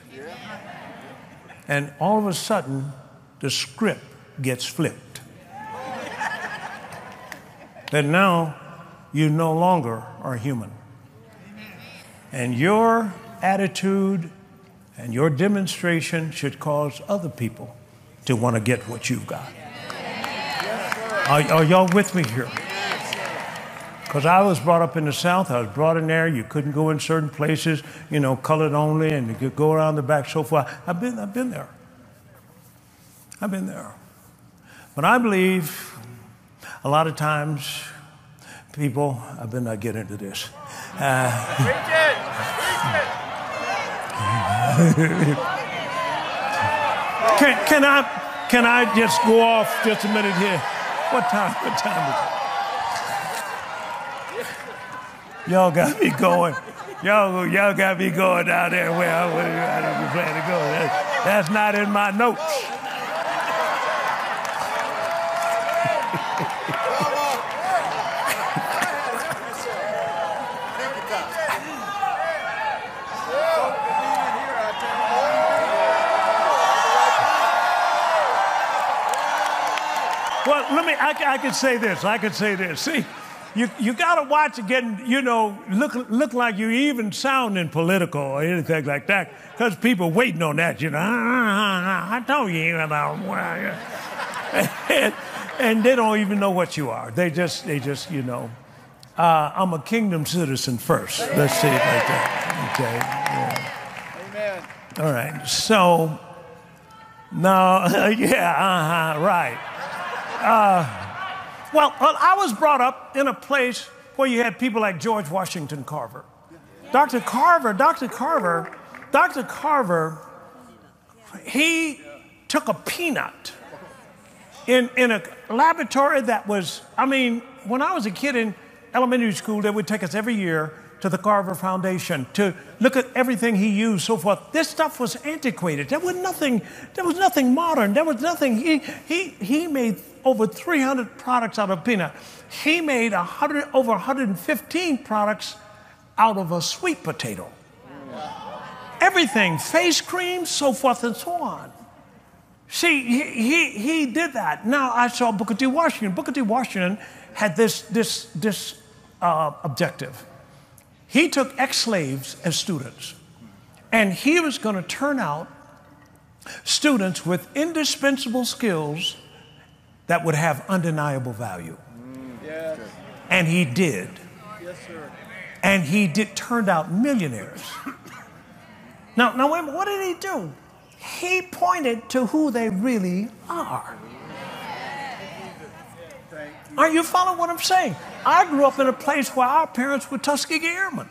A: And all of a sudden, the script gets flipped. that now you no longer are human. And your attitude and your demonstration should cause other people to want to get what you've got. Are, are y'all with me here? Because I was brought up in the South, I was brought in there. You couldn't go in certain places, you know, colored only, and you could go around the back so far. I've been, I've been there. I've been there. But I believe a lot of times people, I better not get into this. Uh, Preach it! Preach it! can, can, I, can I just go off just a minute here? What time, what time is it? Y'all got me going. Y'all, y'all got me going down there where I, where I plan to go. That's, that's not in my notes. Well, let me, I, I could say this. I could say this. See, you, you got to watch it getting, you know, look, look like you're even sounding political or anything like that because people waiting on that, you know. I told you about and, and they don't even know what you are. They just, they just, you know, uh, I'm a kingdom citizen first. Let's say it like that. Okay. Yeah. Amen. All right. So, no, yeah, uh huh, right. Uh, well, I was brought up in a place where you had people like George Washington Carver. Dr. Carver, Dr. Carver, Dr. Carver, he took a peanut in, in a laboratory that was, I mean, when I was a kid in elementary school, they would take us every year to the Carver Foundation to look at everything he used, so forth. This stuff was antiquated. There was nothing, there was nothing modern. There was nothing. He, he, he made over 300 products out of peanut. He made 100, over 115 products out of a sweet potato. Everything, face cream, so forth and so on. See, he, he, he did that. Now I saw Booker T. Washington. Booker T. Washington had this, this, this uh, objective. He took ex slaves as students, and he was going to turn out students with indispensable skills that would have undeniable value. Mm, yes. And he did. Yes, sir. And he did turned out millionaires. now, now wait, what did he do? He pointed to who they really are. Are you following what I'm saying? I grew up in a place where our parents were Tuskegee Airmen.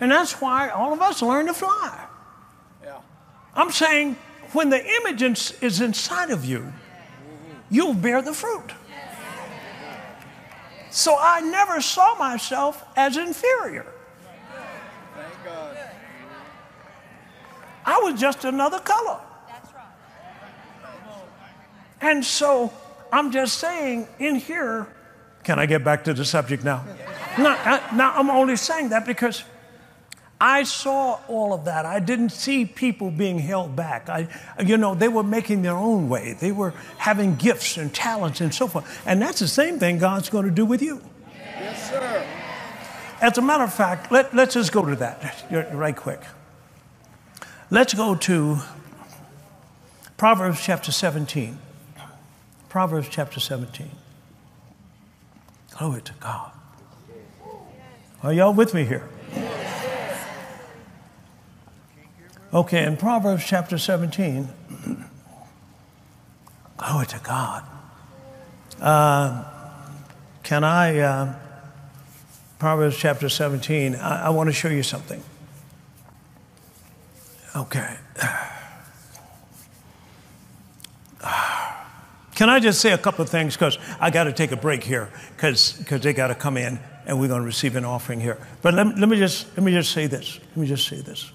A: And that's why all of us learned to fly. Yeah. I'm saying when the image is inside of you, you'll bear the fruit. So I never saw myself as inferior. I was just another color. And so I'm just saying in here, can I get back to the subject now? Now, now I'm only saying that because I saw all of that. I didn't see people being held back. I, you know, they were making their own way. They were having gifts and talents and so forth. And that's the same thing God's going to do with you. Yes, sir. As a matter of fact, let, let's just go to that right quick. Let's go to Proverbs chapter 17. Proverbs chapter 17. Glory to God. Are y'all with me here? Okay, in Proverbs chapter 17, glory to God. Uh, can I, uh, Proverbs chapter 17, I, I want to show you something. Okay. Can I just say a couple of things? Because I got to take a break here because cause they got to come in and we're going to receive an offering here. But let, let, me just, let me just say this. Let me just say this.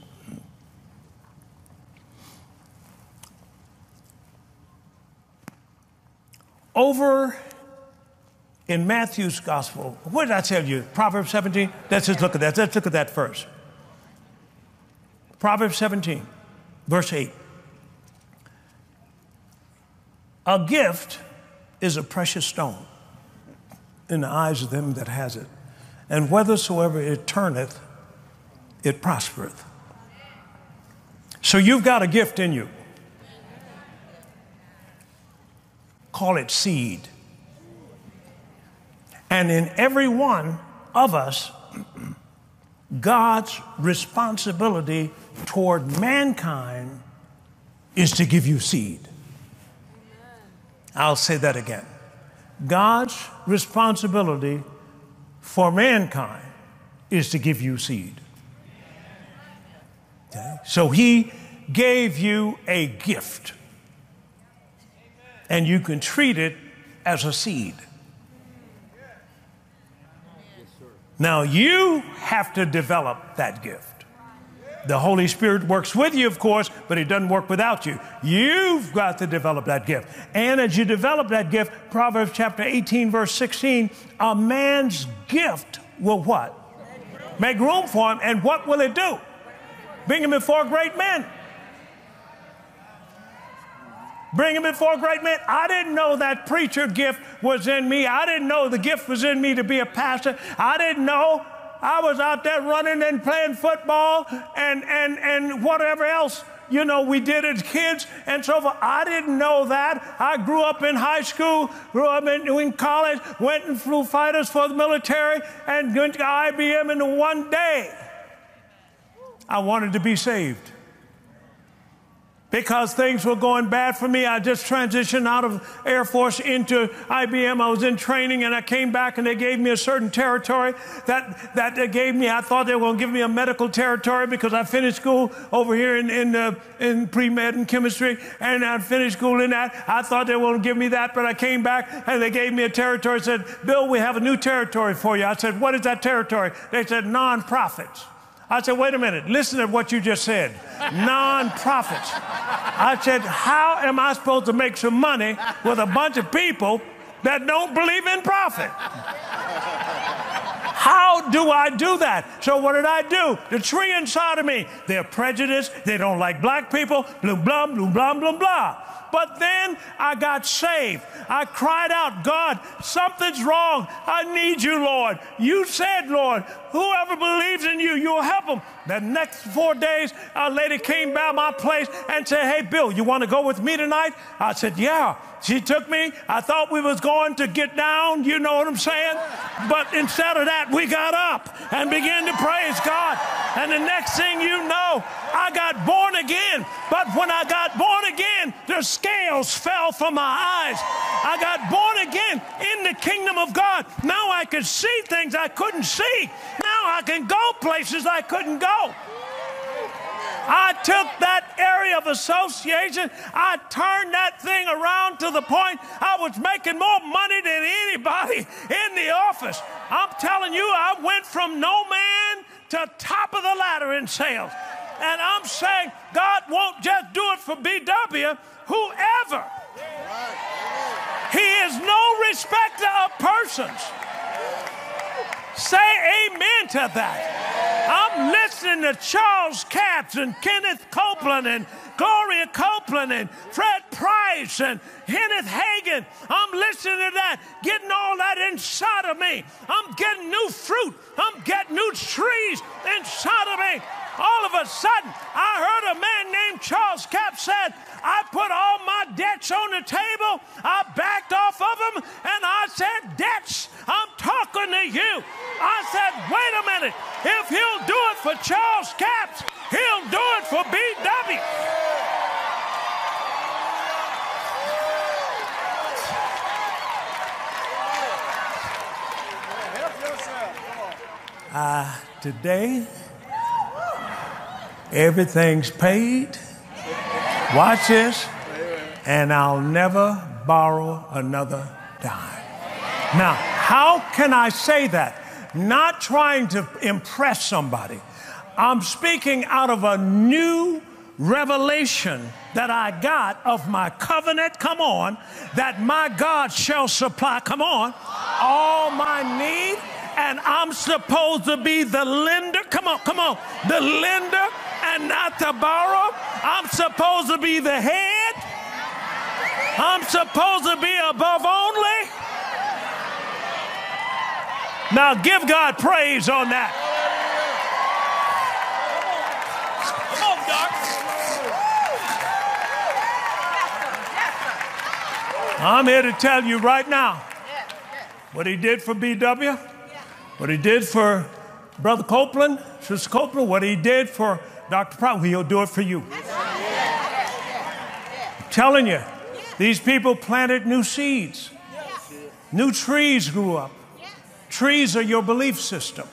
A: Over in Matthew's gospel, what did I tell you? Proverbs 17? Let's just look at that. Let's look at that first. Proverbs 17, verse 8. A gift is a precious stone in the eyes of them that has it, and whithersoever it turneth, it prospereth. So you've got a gift in you. Call it seed. And in every one of us, God's responsibility toward mankind is to give you seed. I'll say that again. God's responsibility for mankind is to give you seed. Okay? So he gave you a gift, and you can treat it as a seed. Now you have to develop that gift. The Holy Spirit works with you, of course, but He doesn't work without you. You've got to develop that gift. And as you develop that gift, Proverbs chapter 18, verse 16, a man's gift will what? Make room for him. And what will it do? Bring him before great men. Bring him before great men. I didn't know that preacher gift was in me. I didn't know the gift was in me to be a pastor. I didn't know I was out there running and playing football and, and, and whatever else you know, we did as kids and so forth. I didn't know that. I grew up in high school, grew up in, in college, went and flew fighters for the military, and went to IBM. And one day, I wanted to be saved because things were going bad for me. I just transitioned out of Air Force into IBM. I was in training and I came back and they gave me a certain territory that, that they gave me. I thought they were going to give me a medical territory because I finished school over here in, in, uh, in pre-med and chemistry and I finished school in that. I thought they were going to give me that, but I came back and they gave me a territory. I Said, Bill, we have a new territory for you. I said, what is that territory? They said, non-profits. I said, wait a minute, listen to what you just said. Non-profits. I said, how am I supposed to make some money with a bunch of people that don't believe in profit? How do I do that? So what did I do? The tree inside of me, they're prejudiced, they don't like black people, blah, blah, blah, blah, blah, blah. But then I got saved. I cried out, God, something's wrong. I need you, Lord. You said, Lord, whoever believes in you, you'll help them. The next four days, a lady came by my place and said, Hey, Bill, you want to go with me tonight? I said, Yeah. She took me. I thought we was going to get down, you know what I'm saying? But instead of that, we got up and began to praise God. And the next thing you know, I got born again. But when I got born again, the scales fell from my eyes. I got born again in the kingdom of God. Now I could see things I couldn't see. Now I can go places I couldn't go. I took that area of association, I turned that thing around to the point I was making more money than anybody in the office. I'm telling you, I went from no man to top of the ladder in sales. And I'm saying God won't just do it for BW, whoever. He is no respecter of persons. Say amen to that. I'm listening to Charles Capps and Kenneth Copeland and Gloria Copeland and Fred Price and Kenneth Hagin. I'm listening to that, getting all that inside of me. I'm getting new fruit. I'm getting new trees inside of me. All of a sudden, I heard a man named Charles Capps said, I put all my debts on the table. I backed off of them and I said, Debts, I'm talking to you. I said, Wait a minute. If he'll do it for Charles Capps, he'll do it for BW. Uh, today, everything's paid. Watch this. And I'll never borrow another dime. Now, how can I say that? Not trying to impress somebody. I'm speaking out of a new revelation that I got of my covenant, come on, that my God shall supply, come on, all my need, and I'm supposed to be the lender, come on, come on, the lender and not the borrow? I'm supposed to be the head. I'm supposed to be above only. Now give God praise on that. I'm here to tell you right now what he did for BW, what he did for Brother Copeland, Sister Copeland, what he did for Dr. Prout, he'll do it for you. I'm telling you, these people planted new seeds. New trees grew up. Trees are your belief system.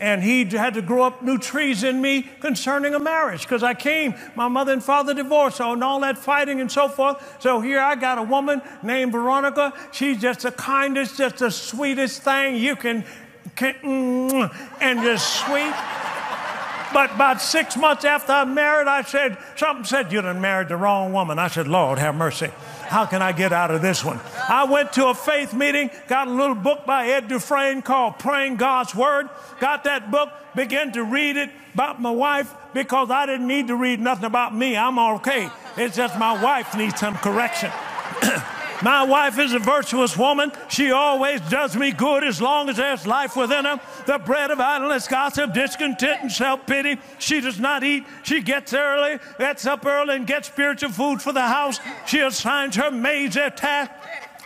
A: And he had to grow up new trees in me concerning a marriage because I came, my mother and father divorced, and all that fighting and so forth. So here I got a woman named Veronica. She's just the kindest, just the sweetest thing you can, can mm, and just sweet. But about six months after I married, I said, something said, you done married the wrong woman. I said, Lord, have mercy. How can I get out of this one? I went to a faith meeting, got a little book by Ed Dufresne called Praying God's Word. Got that book, began to read it about my wife because I didn't need to read nothing about me. I'm okay. It's just my wife needs some correction. My wife is a virtuous woman. She always does me good as long as there's life within her. The bread of idleness, gossip, discontent, and self pity. She does not eat. She gets early, gets up early, and gets spiritual food for the house. She assigns her maids their task.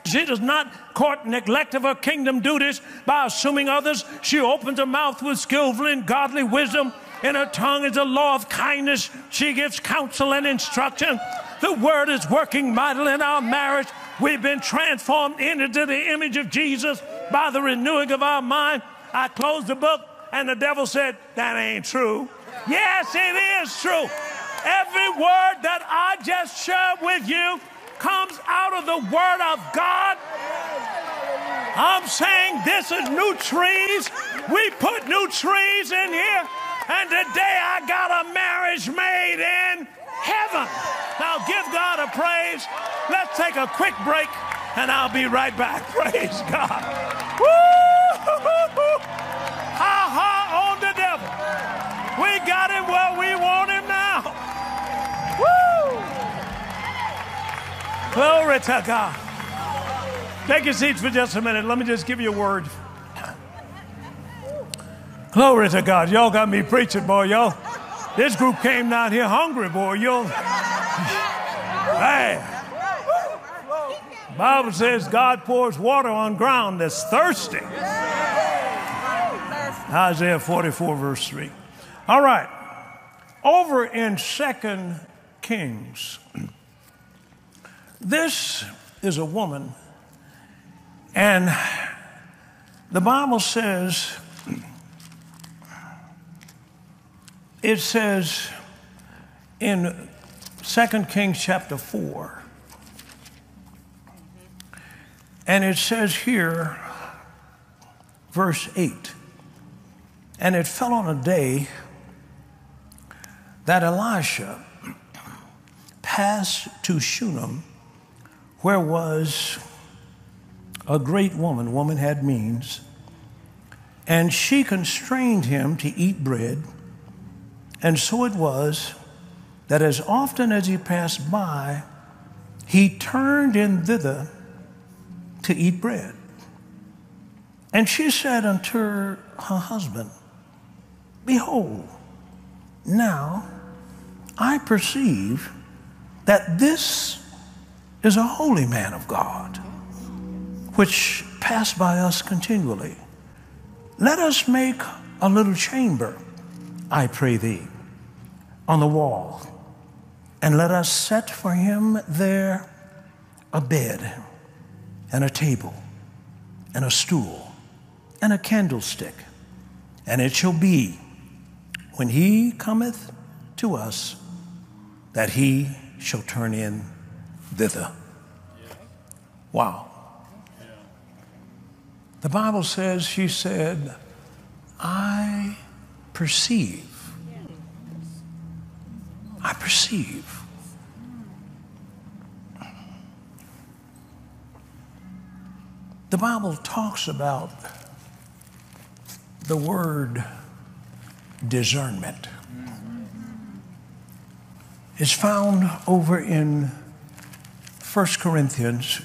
A: She does not court neglect of her kingdom duties by assuming others. She opens her mouth with skillful and godly wisdom. In her tongue is a law of kindness. She gives counsel and instruction. The word is working mightily in our marriage. We've been transformed into the image of Jesus by the renewing of our mind. I closed the book and the devil said, That ain't true. Yes, it is true. Every word that I just shared with you comes out of the Word of God. I'm saying this is new trees. We put new trees in here. And today I got a marriage made in heaven. Now give God a praise. Let's take a quick break and I'll be right back. Praise God. Ha ha on the devil. We got him where we want him now. Woo! Glory to God. Take your seats for just a minute. Let me just give you a word. Glory to God. Y'all got me preaching, boy. Y'all. This group came down here hungry, boy. You'll. Hey. Bible says God pours water on ground that's thirsty. Isaiah 44, verse 3. All right. Over in Second Kings, this is a woman, and the Bible says it says in 2 Kings chapter 4, and it says here, verse 8, and it fell on a day that Elisha passed to Shunem, where was a great woman, woman had means, And she constrained him to eat bread. And so it was that as often as he passed by, he turned in thither to eat bread. And she said unto her husband, Behold, now I perceive that this is a holy man of God, which passed by us continually. Let us make a little chamber, I pray thee, on the wall, and let us set for him there a bed, and a table, and a stool, and a candlestick. And it shall be, when he cometh to us, that he shall turn in thither. Wow. The Bible says, she said, I perceive. Perceive. The Bible talks about the word discernment. It's found over in 1 Corinthians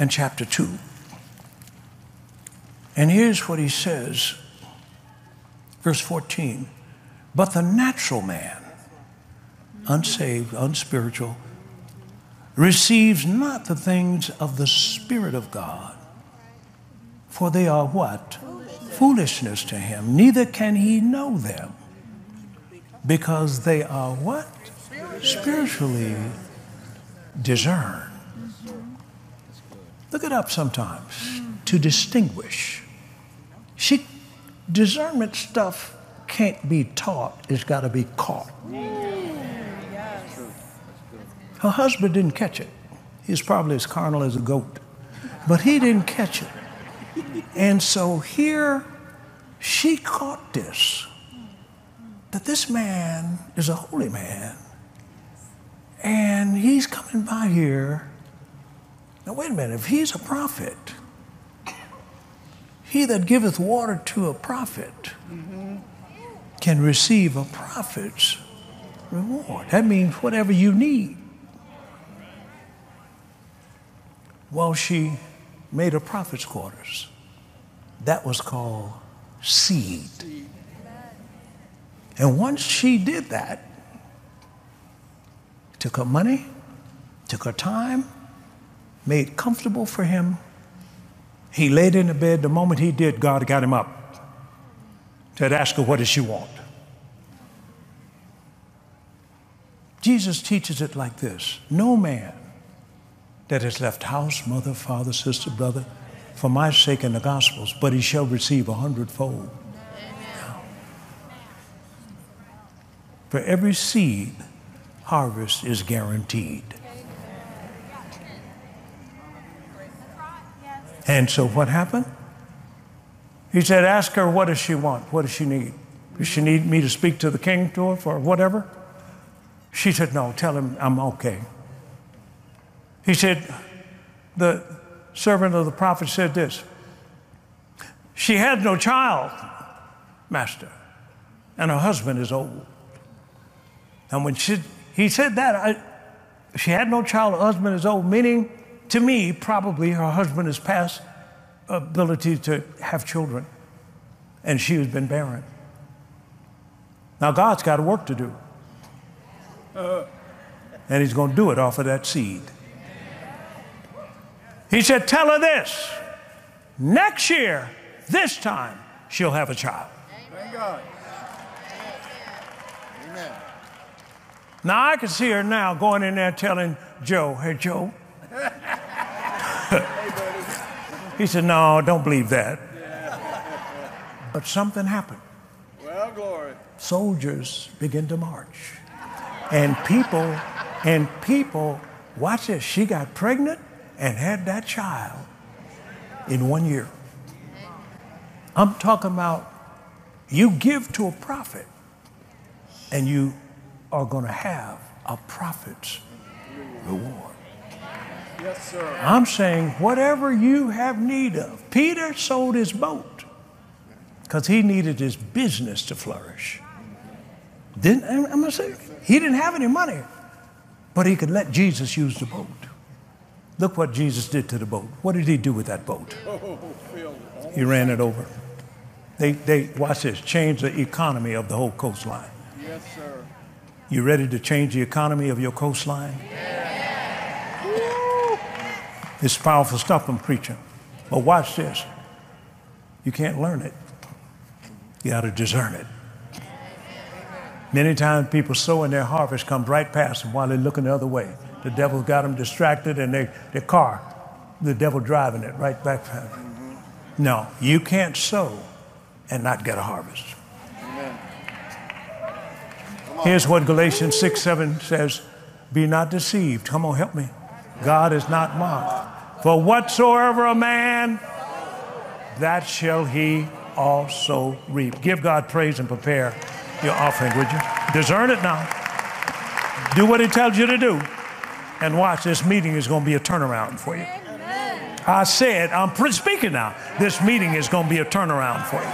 A: and chapter 2. And here's what he says, verse 14. But the natural man, unsaved, unspiritual, receives not the things of the Spirit of God, for they are what? Foolishness to him. Neither can he know them, because they are what? Spiritually discerned. Look it up sometimes to distinguish. She, discernment stuff can't be taught, it's got to be caught. Her husband didn't catch it. He's probably as carnal as a goat, but he didn't catch it. And so here she caught this that this man is a holy man and he's coming by here. Now, wait a minute, if he's a prophet, he that giveth water to a prophet mm-hmm. Can receive a prophet's reward. That means whatever you need. Well, she made a prophet's quarters. That was called seed. And once she did that, took her money, took her time, made comfortable for him. He laid in the bed. The moment he did, God got him up. Said, Ask her, what does she want? Jesus teaches it like this No man that has left house, mother, father, sister, brother, for my sake in the Gospels, but he shall receive a hundredfold. For every seed, harvest is guaranteed. And so what happened? He said, Ask her, what does she want? What does she need? Does she need me to speak to the king to her for whatever? She said, No, tell him I'm okay. He said, The servant of the prophet said this She had no child, master, and her husband is old. And when she, he said that, I, she had no child, her husband is old, meaning to me, probably her husband has passed ability to have children, and she has been barren. Now, God's got work to do. Uh. And He's going to do it off of that seed. He said, Tell her this next year, this time, she'll have a child. Thank God. Amen. Now, I can see her now going in there telling Joe, Hey, Joe, he said, No, don't believe that. But something happened. Well, glory. Soldiers begin to march. And people, and people, watch this, she got pregnant and had that child in one year. I'm talking about you give to a prophet and you are going to have a prophet's reward.
C: Yes, sir.
A: I'm saying whatever you have need of. Peter sold his boat because he needed his business to flourish. Didn't I'm gonna say he didn't have any money, but he could let Jesus use the boat. Look what Jesus did to the boat. What did he do with that boat?
C: Oh.
A: He ran it over. They, they watch this, changed the economy of the whole coastline.
C: Yes, sir.
A: You ready to change the economy of your coastline? It's powerful stuff I'm preaching. But watch this. You can't learn it. You got to discern it. Many times people sow and their harvest comes right past them while they're looking the other way. The devil got them distracted and they, their car, the devil driving it right back past them. No, you can't sow and not get a harvest. Here's what Galatians 6 7 says Be not deceived. Come on, help me. God is not mocked. For whatsoever a man, that shall he also reap. Give God praise and prepare your offering, would you? Discern it now. Do what he tells you to do. And watch, this meeting is going to be a turnaround for you. I said, I'm speaking now. This meeting is going to be a turnaround for you.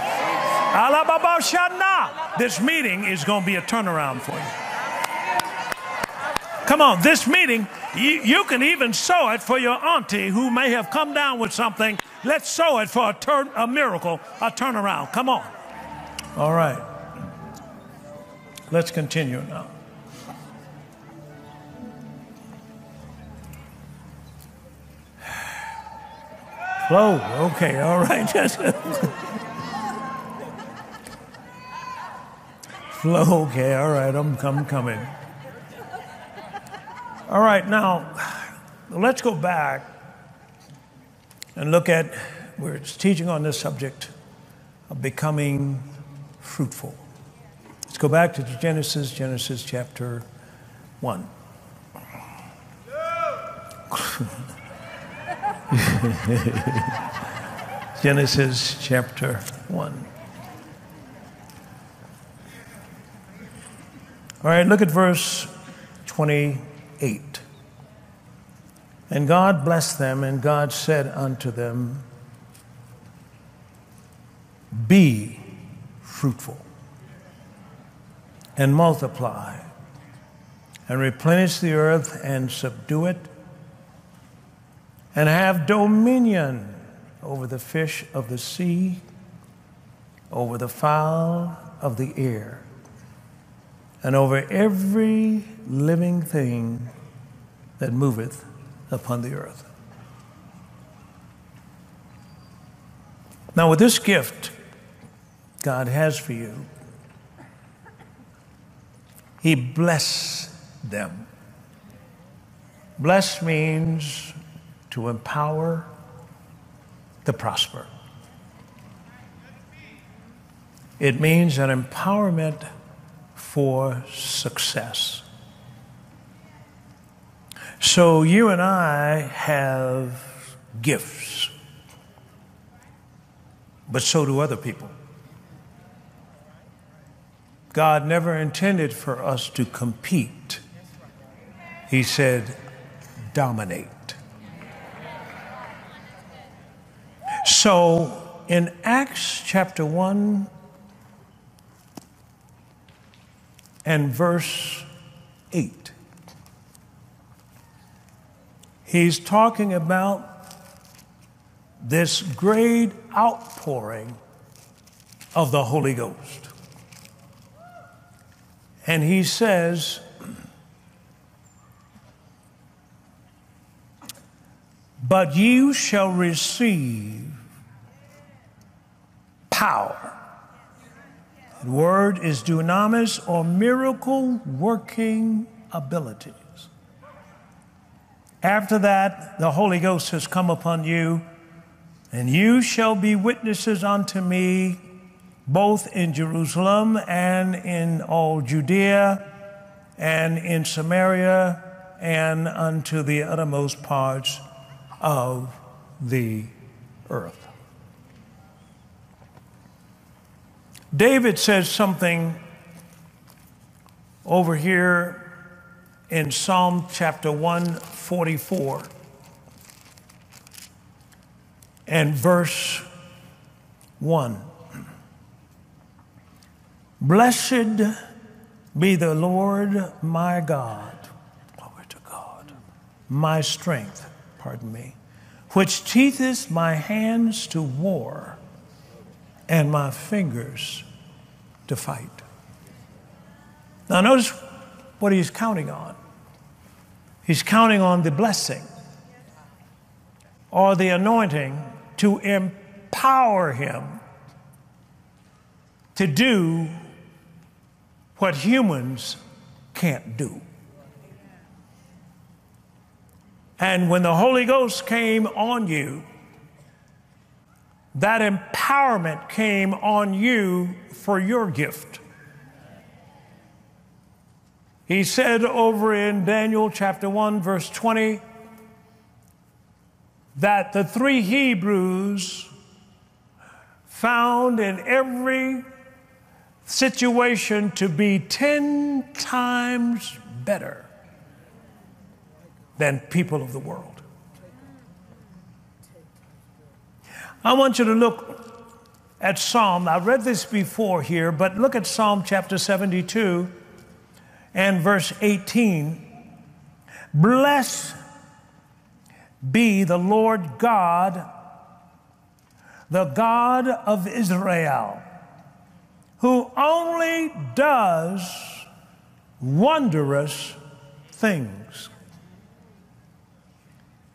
A: This meeting is going to be a turnaround for you. Come on, this meeting, you, you can even sow it for your auntie who may have come down with something. Let's sow it for a, turn, a miracle, a turnaround. Come on. All right. Let's continue now. Flow. Okay, all right. Flow. Okay, all right. I'm, I'm coming. All right, now let's go back and look at where it's teaching on this subject of becoming fruitful. Let's go back to Genesis, Genesis chapter 1. Genesis chapter 1. All right, look at verse 28. And God blessed them, and God said unto them, Be fruitful and multiply and replenish the earth and subdue it and have dominion over the fish of the sea, over the fowl of the air, and over every living thing that moveth upon the earth. Now, with this gift God has for you, He bless them. Bless means to empower, to prosper. It means an empowerment for success. So you and I have gifts, but so do other people. God never intended for us to compete. He said, dominate. So in Acts chapter 1 and verse 8, he's talking about this great outpouring of the Holy Ghost. And he says, But you shall receive power. The word is dunamis or miracle working abilities. After that, the Holy Ghost has come upon you, and you shall be witnesses unto me both in Jerusalem and in all Judea and in Samaria and unto the uttermost parts of the earth. David says something over here in Psalm chapter 144. and verse 1. Blessed be the Lord my God, glory to God, my strength, pardon me, which teacheth my hands to war and my fingers to fight. Now, notice what he's counting on. He's counting on the blessing or the anointing to empower him to do what humans can't do. And when the Holy Ghost came on you, that empowerment came on you for your gift. He said over in Daniel chapter 1, verse 20, that the three Hebrews found in every situation to be 10 times better than people of the world. I want you to look at Psalm. I've read this before here, but look at Psalm chapter 72 and verse 18. Bless be the Lord God, the God of Israel, who only does wondrous things.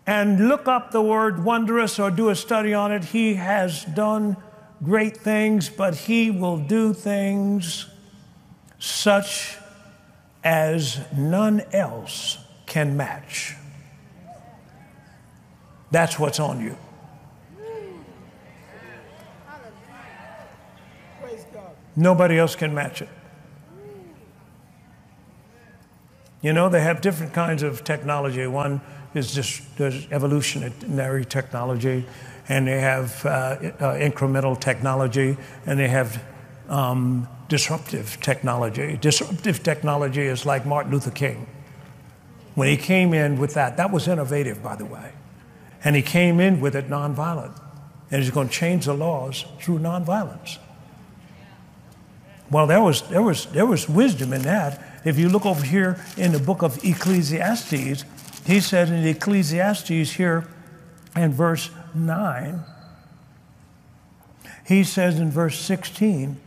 A: And look up the word wondrous or do a study on it. He has done great things, but he will do things such as none else can match. That's what's on you. Nobody else can match it. You know, they have different kinds of technology. One is just there's evolutionary technology, and they have uh, uh, incremental technology, and they have um, disruptive technology. Disruptive technology is like Martin Luther King. When he came in with that, that was innovative, by the way. And he came in with it nonviolent. And he's going to change the laws through nonviolence. Well, there was, there, was, there was wisdom in that. If you look over here in the book of Ecclesiastes, he said in Ecclesiastes here in verse 9, he says in verse 16,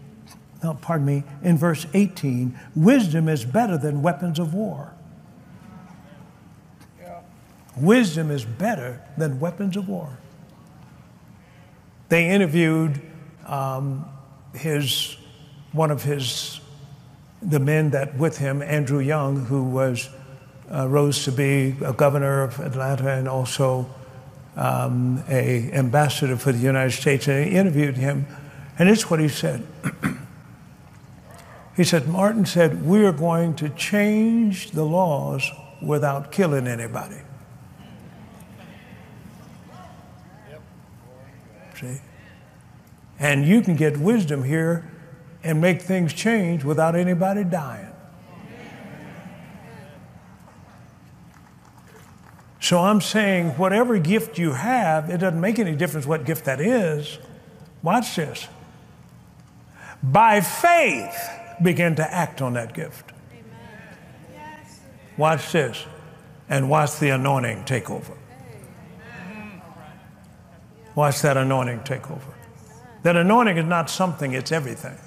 A: no, pardon me, in verse 18, wisdom is better than weapons of war. Wisdom is better than weapons of war. They interviewed um, his, one of his, the men that with him, Andrew Young, who was, rose to be a governor of Atlanta and also um, a ambassador for the United States. And I interviewed him, and it's what he said. he said, Martin said, we are going to change the laws without killing anybody. See? And you can get wisdom here and make things change without anybody dying. So I'm saying, whatever gift you have, it doesn't make any difference what gift that is. Watch this. By faith, begin to act on that gift. Watch this. And watch the anointing take over. Watch that anointing take over. That anointing is not something, it's everything.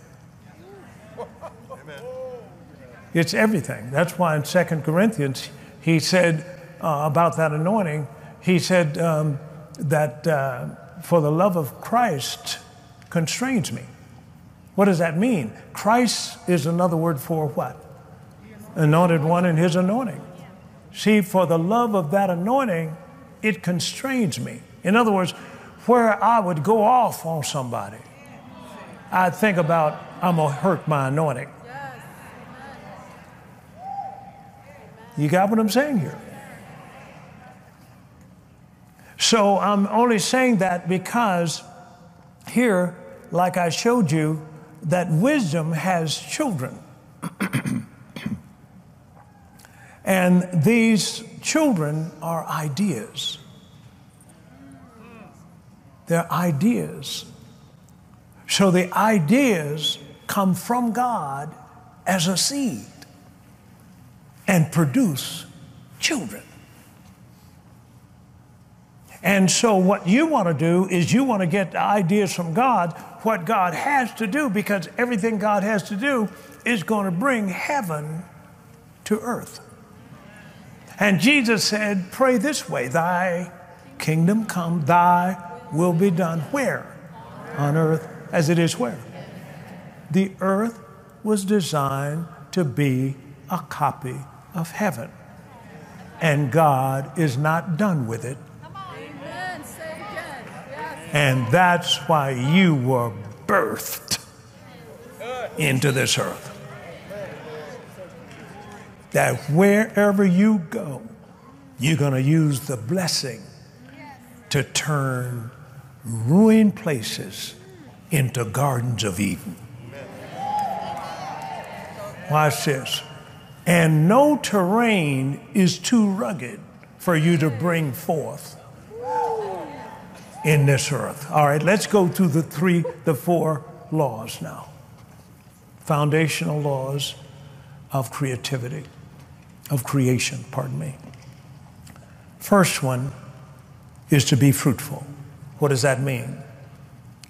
A: It's everything. That's why in Second Corinthians, he said uh, about that anointing, he said um, that uh, for the love of Christ constrains me. What does that mean? Christ is another word for what? Anointed one and his anointing. See, for the love of that anointing, it constrains me. In other words, where I would go off on somebody, I'd think about, I'm going to hurt my anointing. You got what I'm saying here? So I'm only saying that because here, like I showed you, that wisdom has children. and these children are ideas. They're ideas. So the ideas come from God as a seed and produce children. And so, what you want to do is you want to get ideas from God, what God has to do, because everything God has to do is going to bring heaven to earth. And Jesus said, Pray this way Thy kingdom come, thy will be done. Where? On earth as it is where? The earth was designed to be a copy of heaven. And God is not done with it and that's why you were birthed into this earth. That wherever you go, you're going to use the blessing to turn ruined places into gardens of Eden. Watch this. And no terrain is too rugged for you to bring forth in this earth. All right, let's go to the three, the four laws now. Foundational laws of creativity, of creation, pardon me. First one is to be fruitful. What does that mean?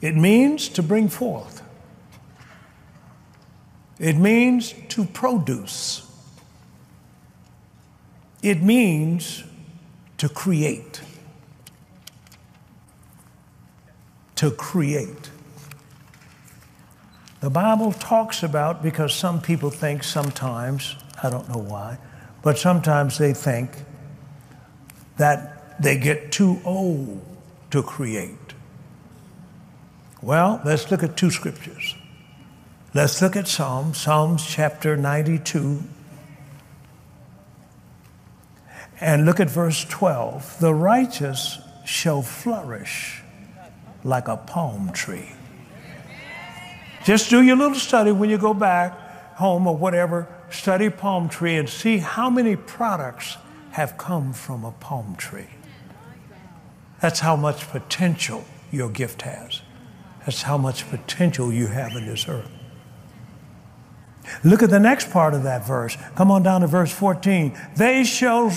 A: It means to bring forth. It means to produce. It means to create. To create. The Bible talks about, because some people think sometimes, I don't know why, but sometimes they think that they get too old to create. Well, let's look at two scriptures. Let's look at Psalms, Psalms chapter 92, and look at verse 12. The righteous shall flourish like a palm tree. Just do your little study when you go back home or whatever, study palm tree and see how many products have come from a palm tree. That's how much potential your gift has. That's how much potential you have in this earth. Look at the next part of that verse. Come on down to verse 14. They shall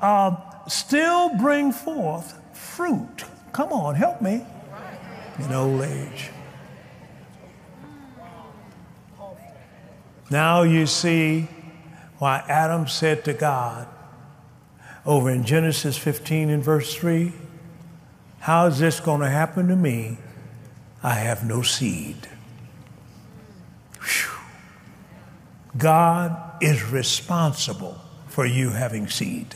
A: uh, still bring forth fruit. Come on, help me in old age. Now you see why Adam said to God over in Genesis 15 and verse 3 How is this going to happen to me? I have no seed. Whew. God is responsible for you having seed.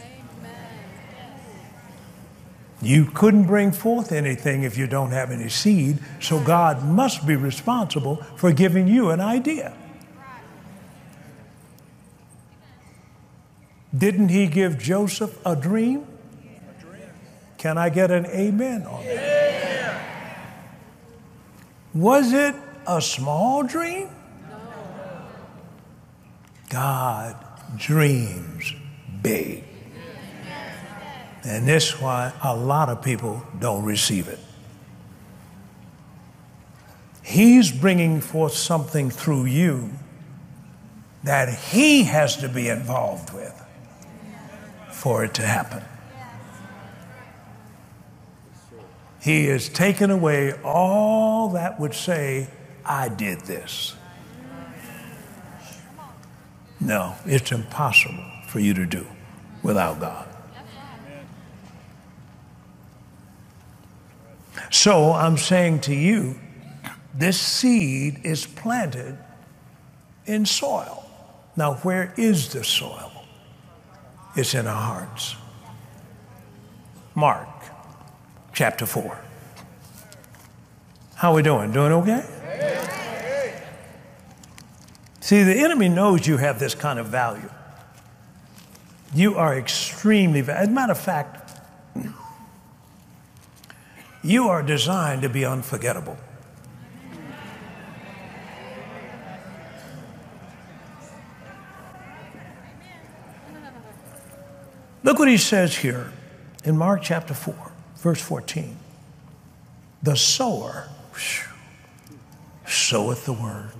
A: You couldn't bring forth anything if you don't have any seed, so God must be responsible for giving you an idea. Didn't he give Joseph a dream? Can I get an amen on that? Was it a small dream? God dreams big. And that's why a lot of people don't receive it. He's bringing forth something through you that He has to be involved with for it to happen. He has taken away all that would say, I did this. No, it's impossible for you to do without God. So I'm saying to you, this seed is planted in soil. Now, where is the soil? It's in our hearts. Mark chapter 4. How are we doing? Doing okay? See, the enemy knows you have this kind of value. You are extremely valuable. As a matter of fact, you are designed to be unforgettable. Look what he says here in Mark chapter 4, verse 14. The sower soweth the word.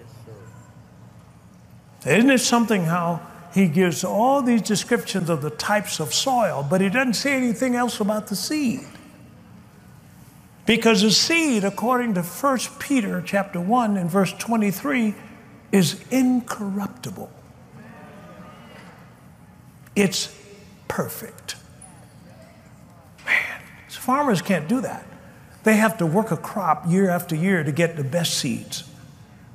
A: Isn't it something how he gives all these descriptions of the types of soil, but he doesn't say anything else about the seed? Because the seed, according to 1 Peter chapter 1 and verse 23, is incorruptible. It's perfect. Man, farmers can't do that. They have to work a crop year after year to get the best seeds.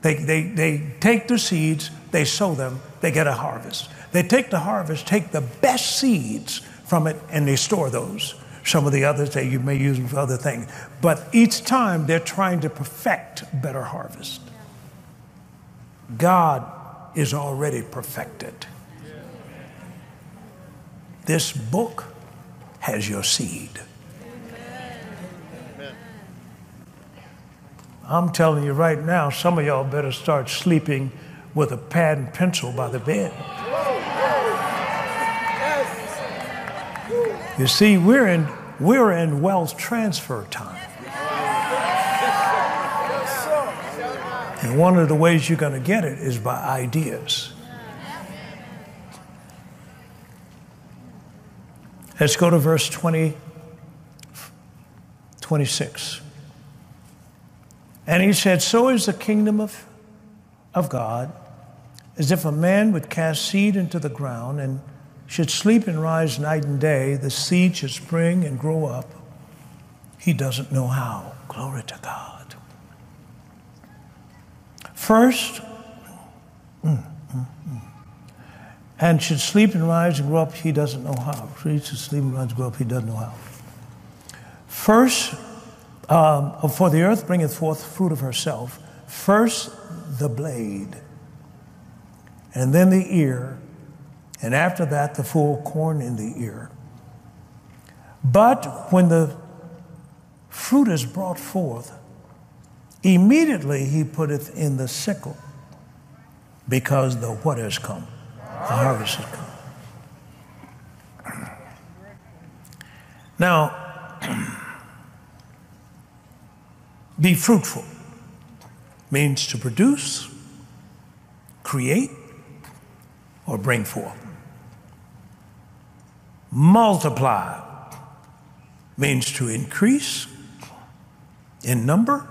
A: They, they, they take the seeds, they sow them, they get a harvest. They take the harvest, take the best seeds from it, and they store those. Some of the others, they, you may use them for other things. But each time they're trying to perfect better harvest. God is already perfected. This book has your seed. I'm telling you right now, some of y'all better start sleeping with a pad and pencil by the bed. You see, we're in, we're in wealth transfer time. And one of the ways you're going to get it is by ideas. Let's go to verse 20, 26. And he said, So is the kingdom of, of God, as if a man would cast seed into the ground and should sleep and rise night and day, the seed should spring and grow up. He doesn't know how. Glory to God. First, mm, mm, mm, and should sleep and rise and grow up, he doesn't know how. He should sleep and rise and grow up, he doesn't know how. First, um, for the earth bringeth forth fruit of herself. First the blade, and then the ear, and after that the full corn in the ear. But when the fruit is brought forth, immediately he putteth in the sickle, because the what has come? The harvest has come. Now, Be fruitful means to produce, create, or bring forth. Multiply means to increase in number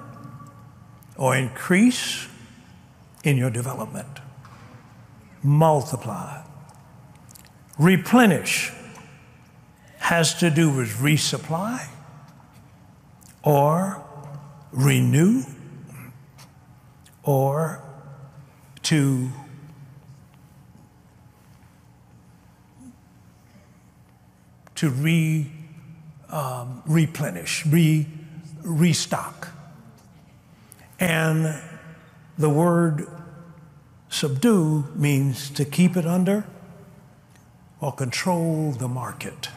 A: or increase in your development. Multiply. Replenish has to do with resupply or renew or to to re, um, replenish, re, restock. And the word subdue means to keep it under or control the market.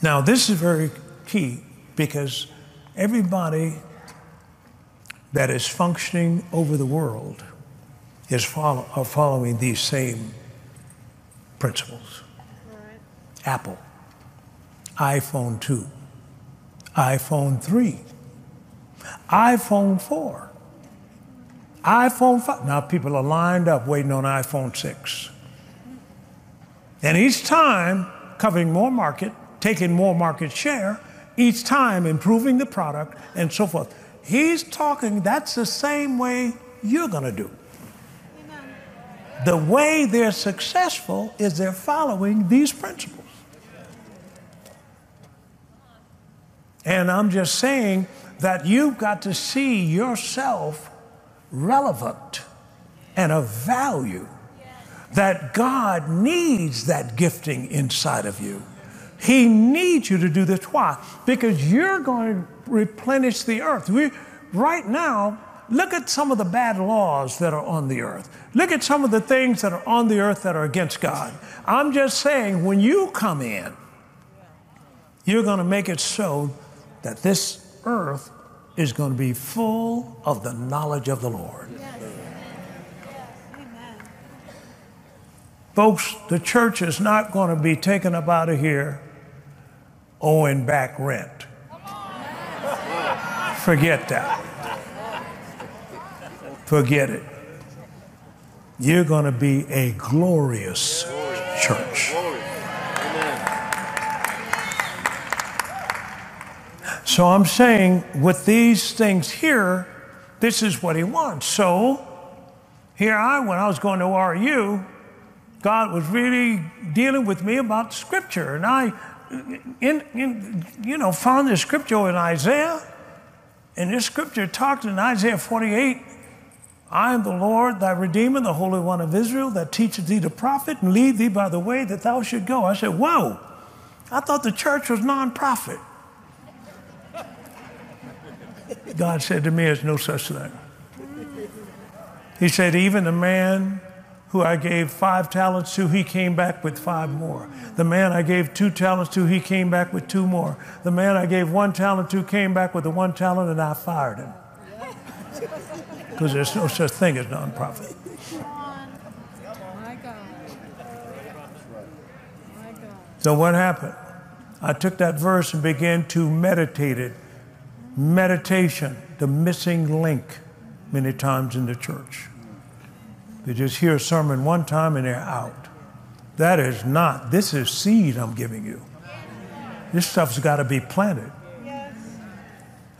A: Now, this is very key because everybody that is functioning over the world is follow, following these same principles. Right. Apple, iPhone 2, iPhone 3, iPhone 4, iPhone 5. Now people are lined up waiting on iPhone 6. And each time covering more market, taking more market share, each time improving the product and so forth. He's talking, that's the same way you're going to do. The way they're successful is they're following these principles. And I'm just saying that you've got to see yourself relevant and of value, that God needs that gifting inside of you. He needs you to do this. Why? Because you're going to replenish the earth. We, right now, look at some of the bad laws that are on the earth. Look at some of the things that are on the earth that are against God. I'm just saying, when you come in, you're going to make it so that this earth is going to be full of the knowledge of the Lord. Folks, the church is not going to be taken up out of here owing back rent. Forget that. Forget it. You're going to be a glorious church. So I'm saying with these things here, this is what he wants. So here I, when I was going to RU, God was really dealing with me about scripture. And I, in, in, you know, found this scripture in Isaiah. And this scripture talks in Isaiah 48 I am the Lord, thy Redeemer, the Holy One of Israel, that teacheth thee to profit and lead thee by the way that thou should go. I said, Whoa, I thought the church was non profit. God said to me, There's no such thing. He said, Even the man who I gave five talents to, he came back with five more. The man I gave two talents to, he came back with two more. The man I gave one talent to came back with the one talent, and I fired him. Because there's no such thing as nonprofit.
D: My God. My God.
A: So what happened? I took that verse and began to meditate it. Meditation, the missing link many times in the church. They just hear a sermon one time and they're out. That is not, this is seed I'm giving you. This stuff's got to be planted.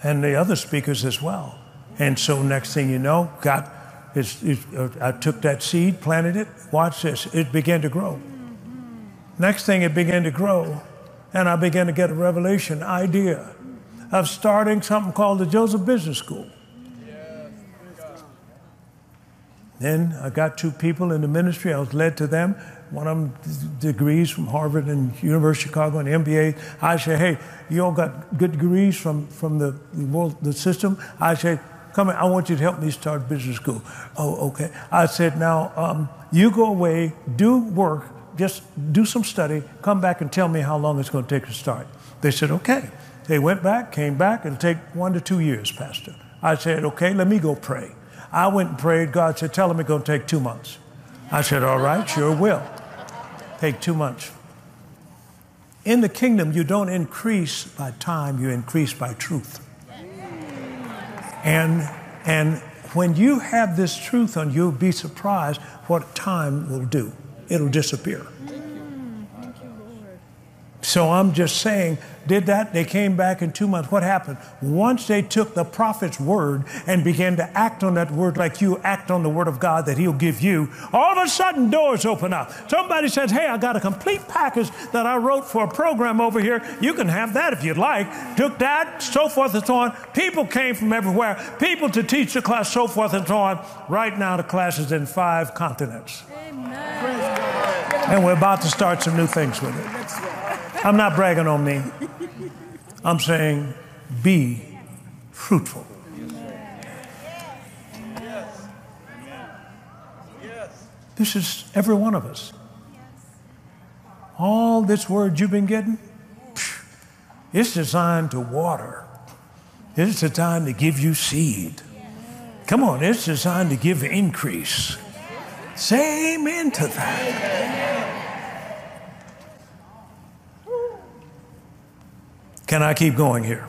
A: And the other speakers as well. And so next thing you know, God, it's, it's, uh, I took that seed, planted it. Watch this. It began to grow. Next thing, it began to grow, and I began to get a revelation idea of starting something called the Joseph Business School. Then I got two people in the ministry. I was led to them. One of them degrees from Harvard and University of Chicago and MBA. I said, "Hey, you all got good degrees from from the world, the system." I said, "Come here. I want you to help me start business school." Oh, okay. I said, "Now um, you go away, do work, just do some study, come back and tell me how long it's going to take to start." They said, "Okay." They went back, came back, and take one to two years, Pastor. I said, "Okay, let me go pray." I went and prayed. God said, Tell him it's going to take two months. I said, All right, sure will. Take two months. In the kingdom, you don't increase by time, you increase by truth. And, and when you have this truth on you'll be surprised what time will do. It'll disappear. So I'm just saying, did that. They came back in two months. What happened? Once they took the prophet's word and began to act on that word like you act on the word of God that he'll give you, all of a sudden doors open up. Somebody says, Hey, I got a complete package that I wrote for a program over here. You can have that if you'd like. Took that, so forth and so on. People came from everywhere. People to teach the class, so forth and so on. Right now, the class is in five continents. And we're about to start some new things with it. I'm not bragging on me. I'm saying be fruitful. This is every one of us. All this word you've been getting, it's designed to water. It's designed to give you seed. Come on, it's designed to give increase. Say amen to that. Can I keep going here?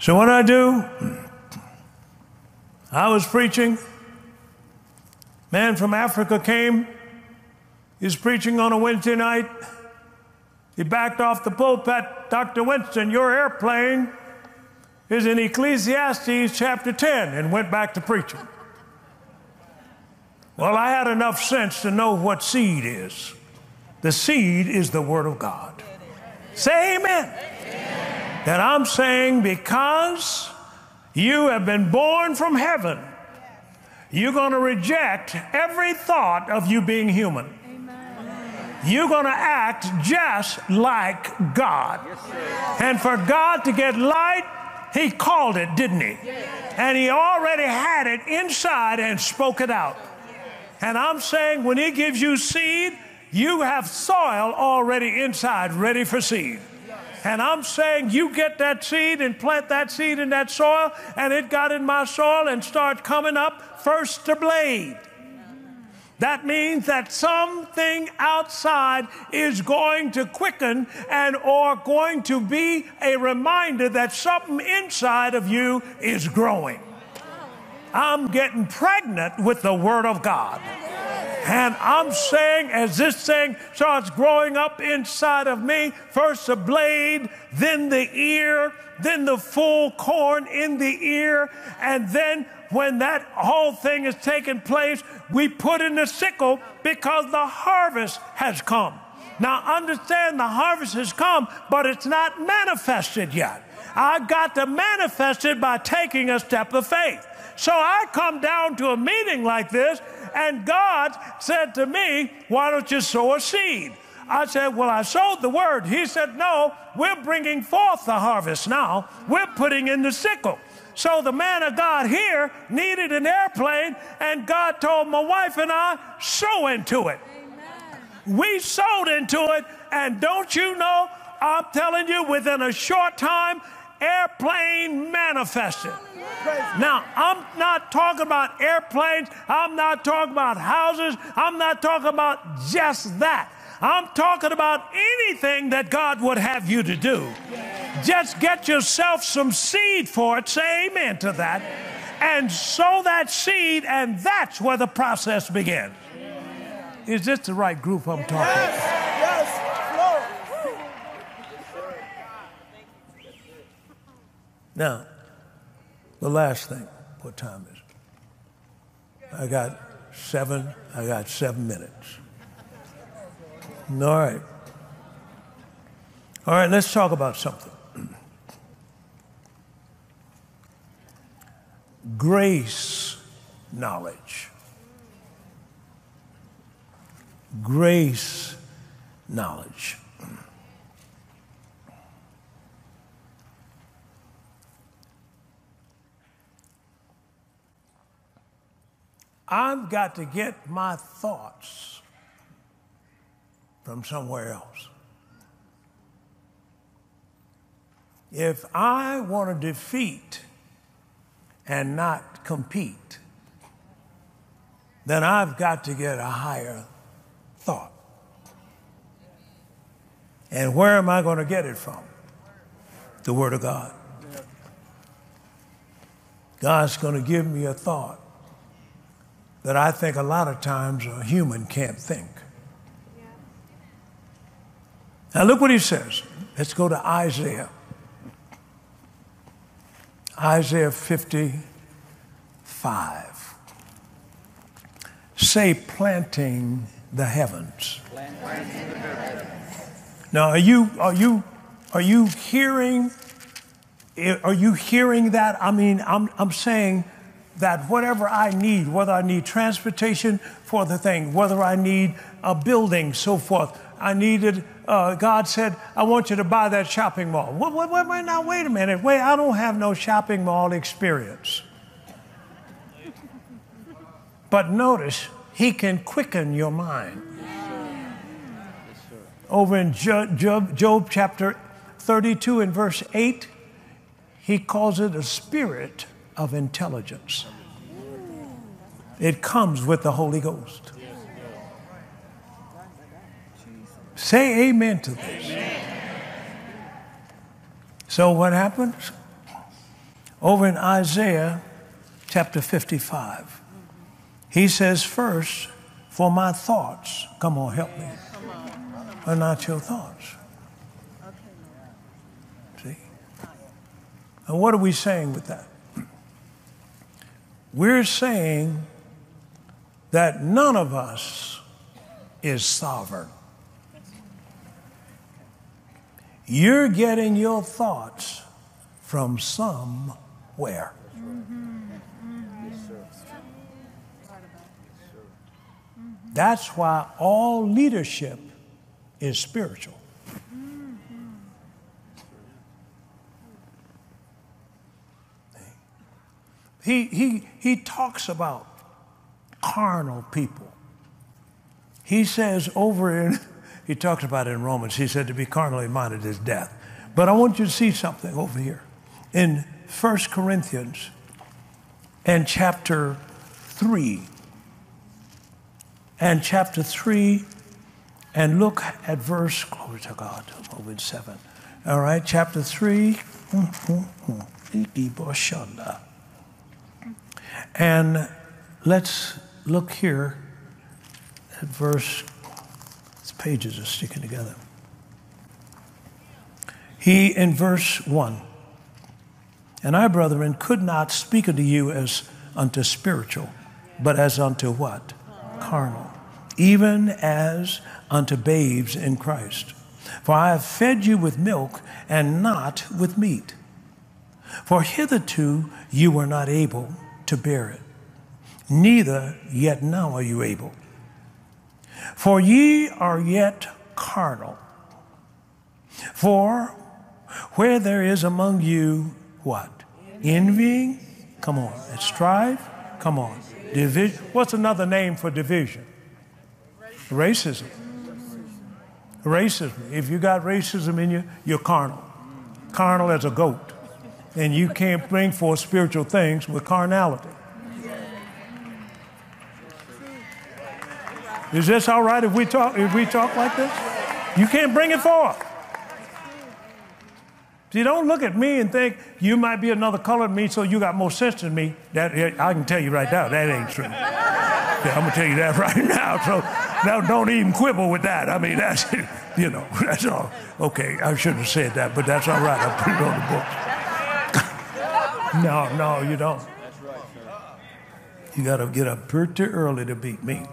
A: So, what I do, I was preaching. Man from Africa came. He's preaching on a Wednesday night. He backed off the pulpit. Dr. Winston, your airplane is in Ecclesiastes chapter 10, and went back to preaching. Well, I had enough sense to know what seed is. The seed is the Word of God. Say amen. amen. That I'm saying because you have been born from heaven, you're going to reject every thought of you being human. You're going to act just like God. Yes, and for God to get light, He called it, didn't He? Yes. And He already had it inside and spoke it out. And I'm saying when He gives you seed, you have soil already inside, ready for seed. And I'm saying you get that seed and plant that seed in that soil, and it got in my soil and start coming up first to blade, That means that something outside is going to quicken and or going to be a reminder that something inside of you is growing. I'm getting pregnant with the Word of God. And I'm saying, as this thing starts growing up inside of me, first the blade, then the ear, then the full corn in the ear, and then when that whole thing is taking place, we put in the sickle because the harvest has come. Now, understand the harvest has come, but it's not manifested yet. I've got to manifest it by taking a step of faith. So I come down to a meeting like this, and God said to me, Why don't you sow a seed? I said, Well, I sowed the word. He said, No, we're bringing forth the harvest now. We're putting in the sickle. So the man of God here needed an airplane, and God told my wife and I, sow into it. Amen. We sowed into it, and don't you know, I'm telling you, within a short time, airplane manifested. Now, I'm not talking about airplanes. I'm not talking about houses. I'm not talking about just that. I'm talking about anything that God would have you to do. Just get yourself some seed for it. Say amen to that. And sow that seed, and that's where the process begins. Is this the right group I'm talking
C: Yes, yes,
A: Now, the last thing. What time is it? I got seven. I got seven minutes. All right. All right, let's talk about something. Grace knowledge. Grace knowledge. I've got to get my thoughts from somewhere else. If I want to defeat and not compete, then I've got to get a higher thought. And where am I going to get it from? The Word of God. God's going to give me a thought that I think a lot of times a human can't think. Now, look what he says. Let's go to Isaiah. Isaiah 55. Say, planting the heavens. Now, are you, are you, are you hearing, are you hearing that? I mean, I'm, I'm saying that whatever I need, whether I need transportation for the thing, whether I need a building, so forth, I needed, uh, God said, I want you to buy that shopping mall. What, what, what, now, wait a minute. Wait, I don't have no shopping mall experience. But notice, He can quicken your mind. Over in Job, Job, Job chapter 32 and verse 8, He calls it a spirit of intelligence. It comes with the Holy Ghost. Say amen to this. So, what happens? Over in Isaiah chapter 55, he says, First, for my thoughts, come on, help me, are not your thoughts. See? And what are we saying with that? We're saying that none of us is sovereign. You're getting your thoughts from somewhere. That's why all leadership is spiritual. He, he, he talks about carnal people. He says over in he talks about it in Romans. He said to be carnally minded is death. But I want you to see something over here in 1 Corinthians and chapter 3 and chapter 3 and look at verse, glory to God, over in 7. All right, chapter 3. Hmm, hmm, hmm. And let's look here at verse, these pages are sticking together. He, in verse 1, and I, brethren, could not speak unto you as unto spiritual, but as unto what? Carnal. Even as unto babes in Christ. For I have fed you with milk and not with meat. For hitherto you were not able to bear it, neither yet now are you able. For ye are yet carnal. For where there is among you what? Envying? Come on. Strife? Come on. Division. What's another name for division? Racism. Racism. If you got racism in you, you're carnal. Carnal as a goat. And you can't bring forth spiritual things with carnality. Is this all right if we talk if we talk like this? You can't bring it forth. See, don't look at me and think you might be another color than me, so you got more sense than me. That I can tell you right now, that ain't true. Yeah, I'm gonna tell you that right now. So now don't even quibble with that. I mean, that's you know, that's all. Okay, I shouldn't have said that, but that's all right. I put it on the book. no, no, you don't. You got to get up pretty early to beat me.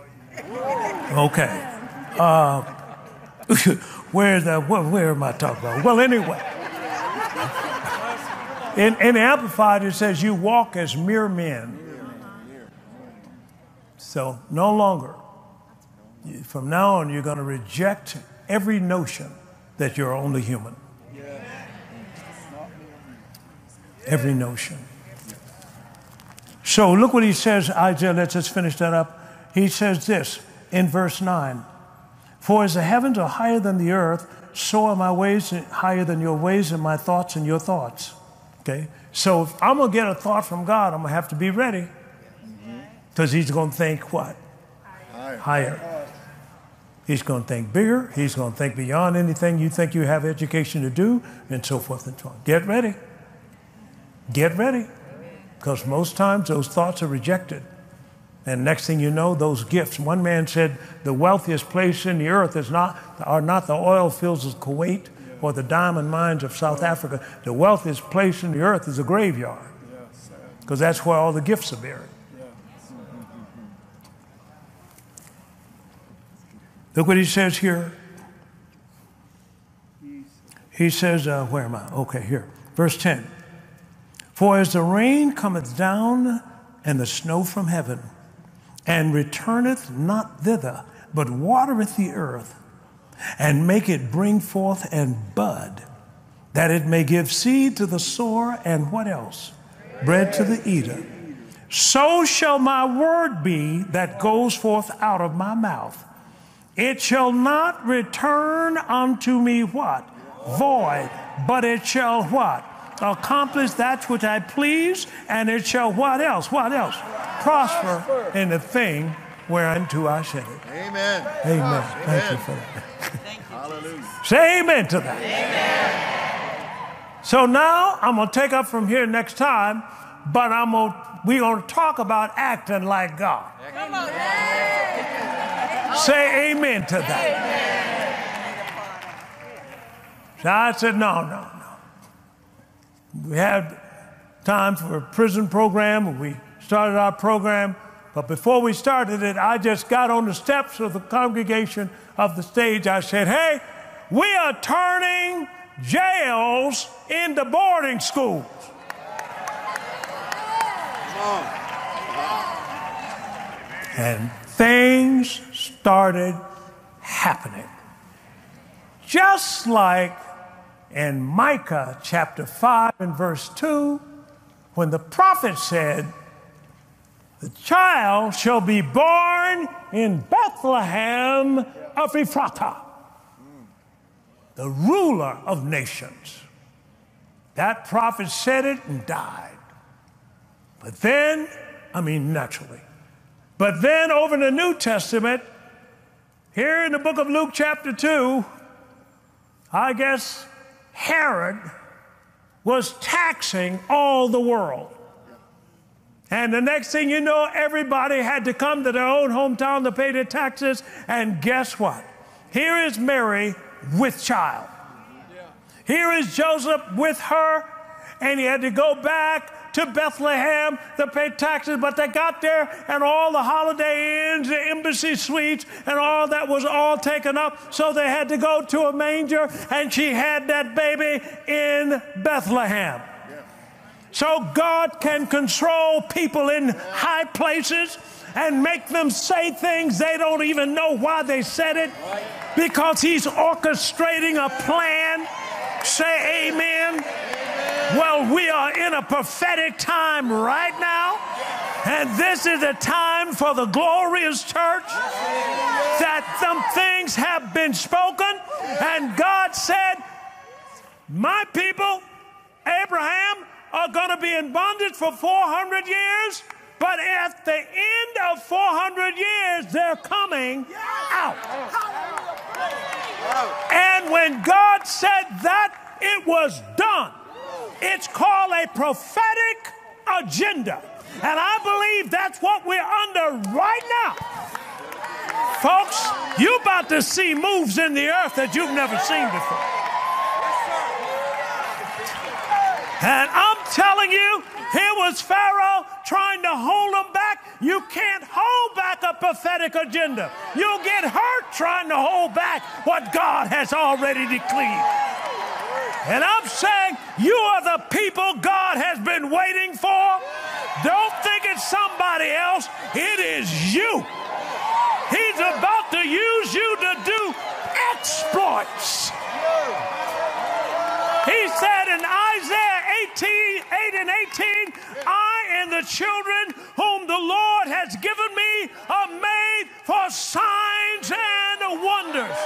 A: Okay. Uh, where's that? Where, where am I talking about? Well, anyway. In, in Amplified, it says, You walk as mere men. So, no longer. From now on, you're going to reject every notion that you're only human. Every notion. So, look what he says, Isaiah. Let's just finish that up. He says this in verse 9 For as the heavens are higher than the earth, so are my ways higher than your ways, and my thoughts and your thoughts. Okay? So if I'm going to get a thought from God, I'm going to have to be ready. Because He's going to think what? Higher. Higher. He's going to think bigger. He's going to think beyond anything you think you have education to do, and so forth and so on. Get ready. Get ready. Because most times those thoughts are rejected. And next thing you know, those gifts. One man said, the wealthiest place in the earth is not, are not the oil fields of Kuwait or the diamond mines of South Africa. The wealthiest place in the earth is a graveyard. Because that's where all the gifts are buried. Look what he says here. He says, uh, where am I? Okay, here. Verse 10. For as the rain cometh down and the snow from heaven, and returneth not thither, but watereth the earth, and make it bring forth and bud, that it may give seed to the sower and what else? Bread to the eater. So shall my word be that goes forth out of my mouth. It shall not return unto me what? Void, but it shall what? Accomplish that which I please, and it shall what else? What else? prosper in the thing whereunto I sent it.
B: Amen.
A: Amen. Amen. Thank you for that. Hallelujah. Say amen to that. Amen. So now I'm going to take up from here next time, but I'm going to, we're going to talk about acting like God. Come on. Say amen to that. Amen. So I said, no, no, no. We had time for a prison program. We started our program. But before we started it, I just got on the steps of the congregation of the stage. I said, Hey, we are turning jails into boarding schools. And things started happening. Just like in Micah chapter 5 and verse 2, when the prophet said, the child shall be born in Bethlehem of Ephrathah, the ruler of nations. That prophet said it and died. But then, I mean, naturally. But then over in the New Testament, Here in the book of Luke, chapter 2, I guess Herod was taxing all the world. And the next thing you know, everybody had to come to their own hometown to pay their taxes. And guess what? Here is Mary with child. Here is Joseph with her, and he had to go back to Bethlehem to pay taxes, but they got there and all the holiday inns, the embassy suites, and all that was all taken up. So they had to go to a manger, and she had that baby in Bethlehem. So God can control people in high places and make them say things they don't even know why they said it because He's orchestrating a plan. Say amen. Well, we are in a prophetic time right now. And this is a time for the glorious church that some things have been spoken. And God said, My people, Abraham, are going to be in bondage for 400 years. But at the end of 400 years, they're coming out. And when God said that, it was done. It's called a prophetic agenda. And I believe that's what we're under right now. Folks, you're about to see moves in the earth that you've never seen before. And I'm telling you, here was Pharaoh trying to hold them back. You can't hold back a prophetic agenda. You'll get hurt trying to hold back what God has already declared. And I'm saying you are the people God has been waiting for. Don't think it's somebody else, it is you. He's about to use you to do exploits. He said in Isaiah 18, 8 and 18, I and the children whom the Lord has given me are made for signs and wonders.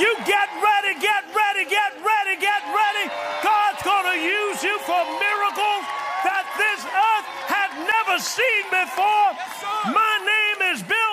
A: You get ready, get ready, get ready, get ready. God's going to use you for miracles that this earth had never seen before. Yes, My name is Bill.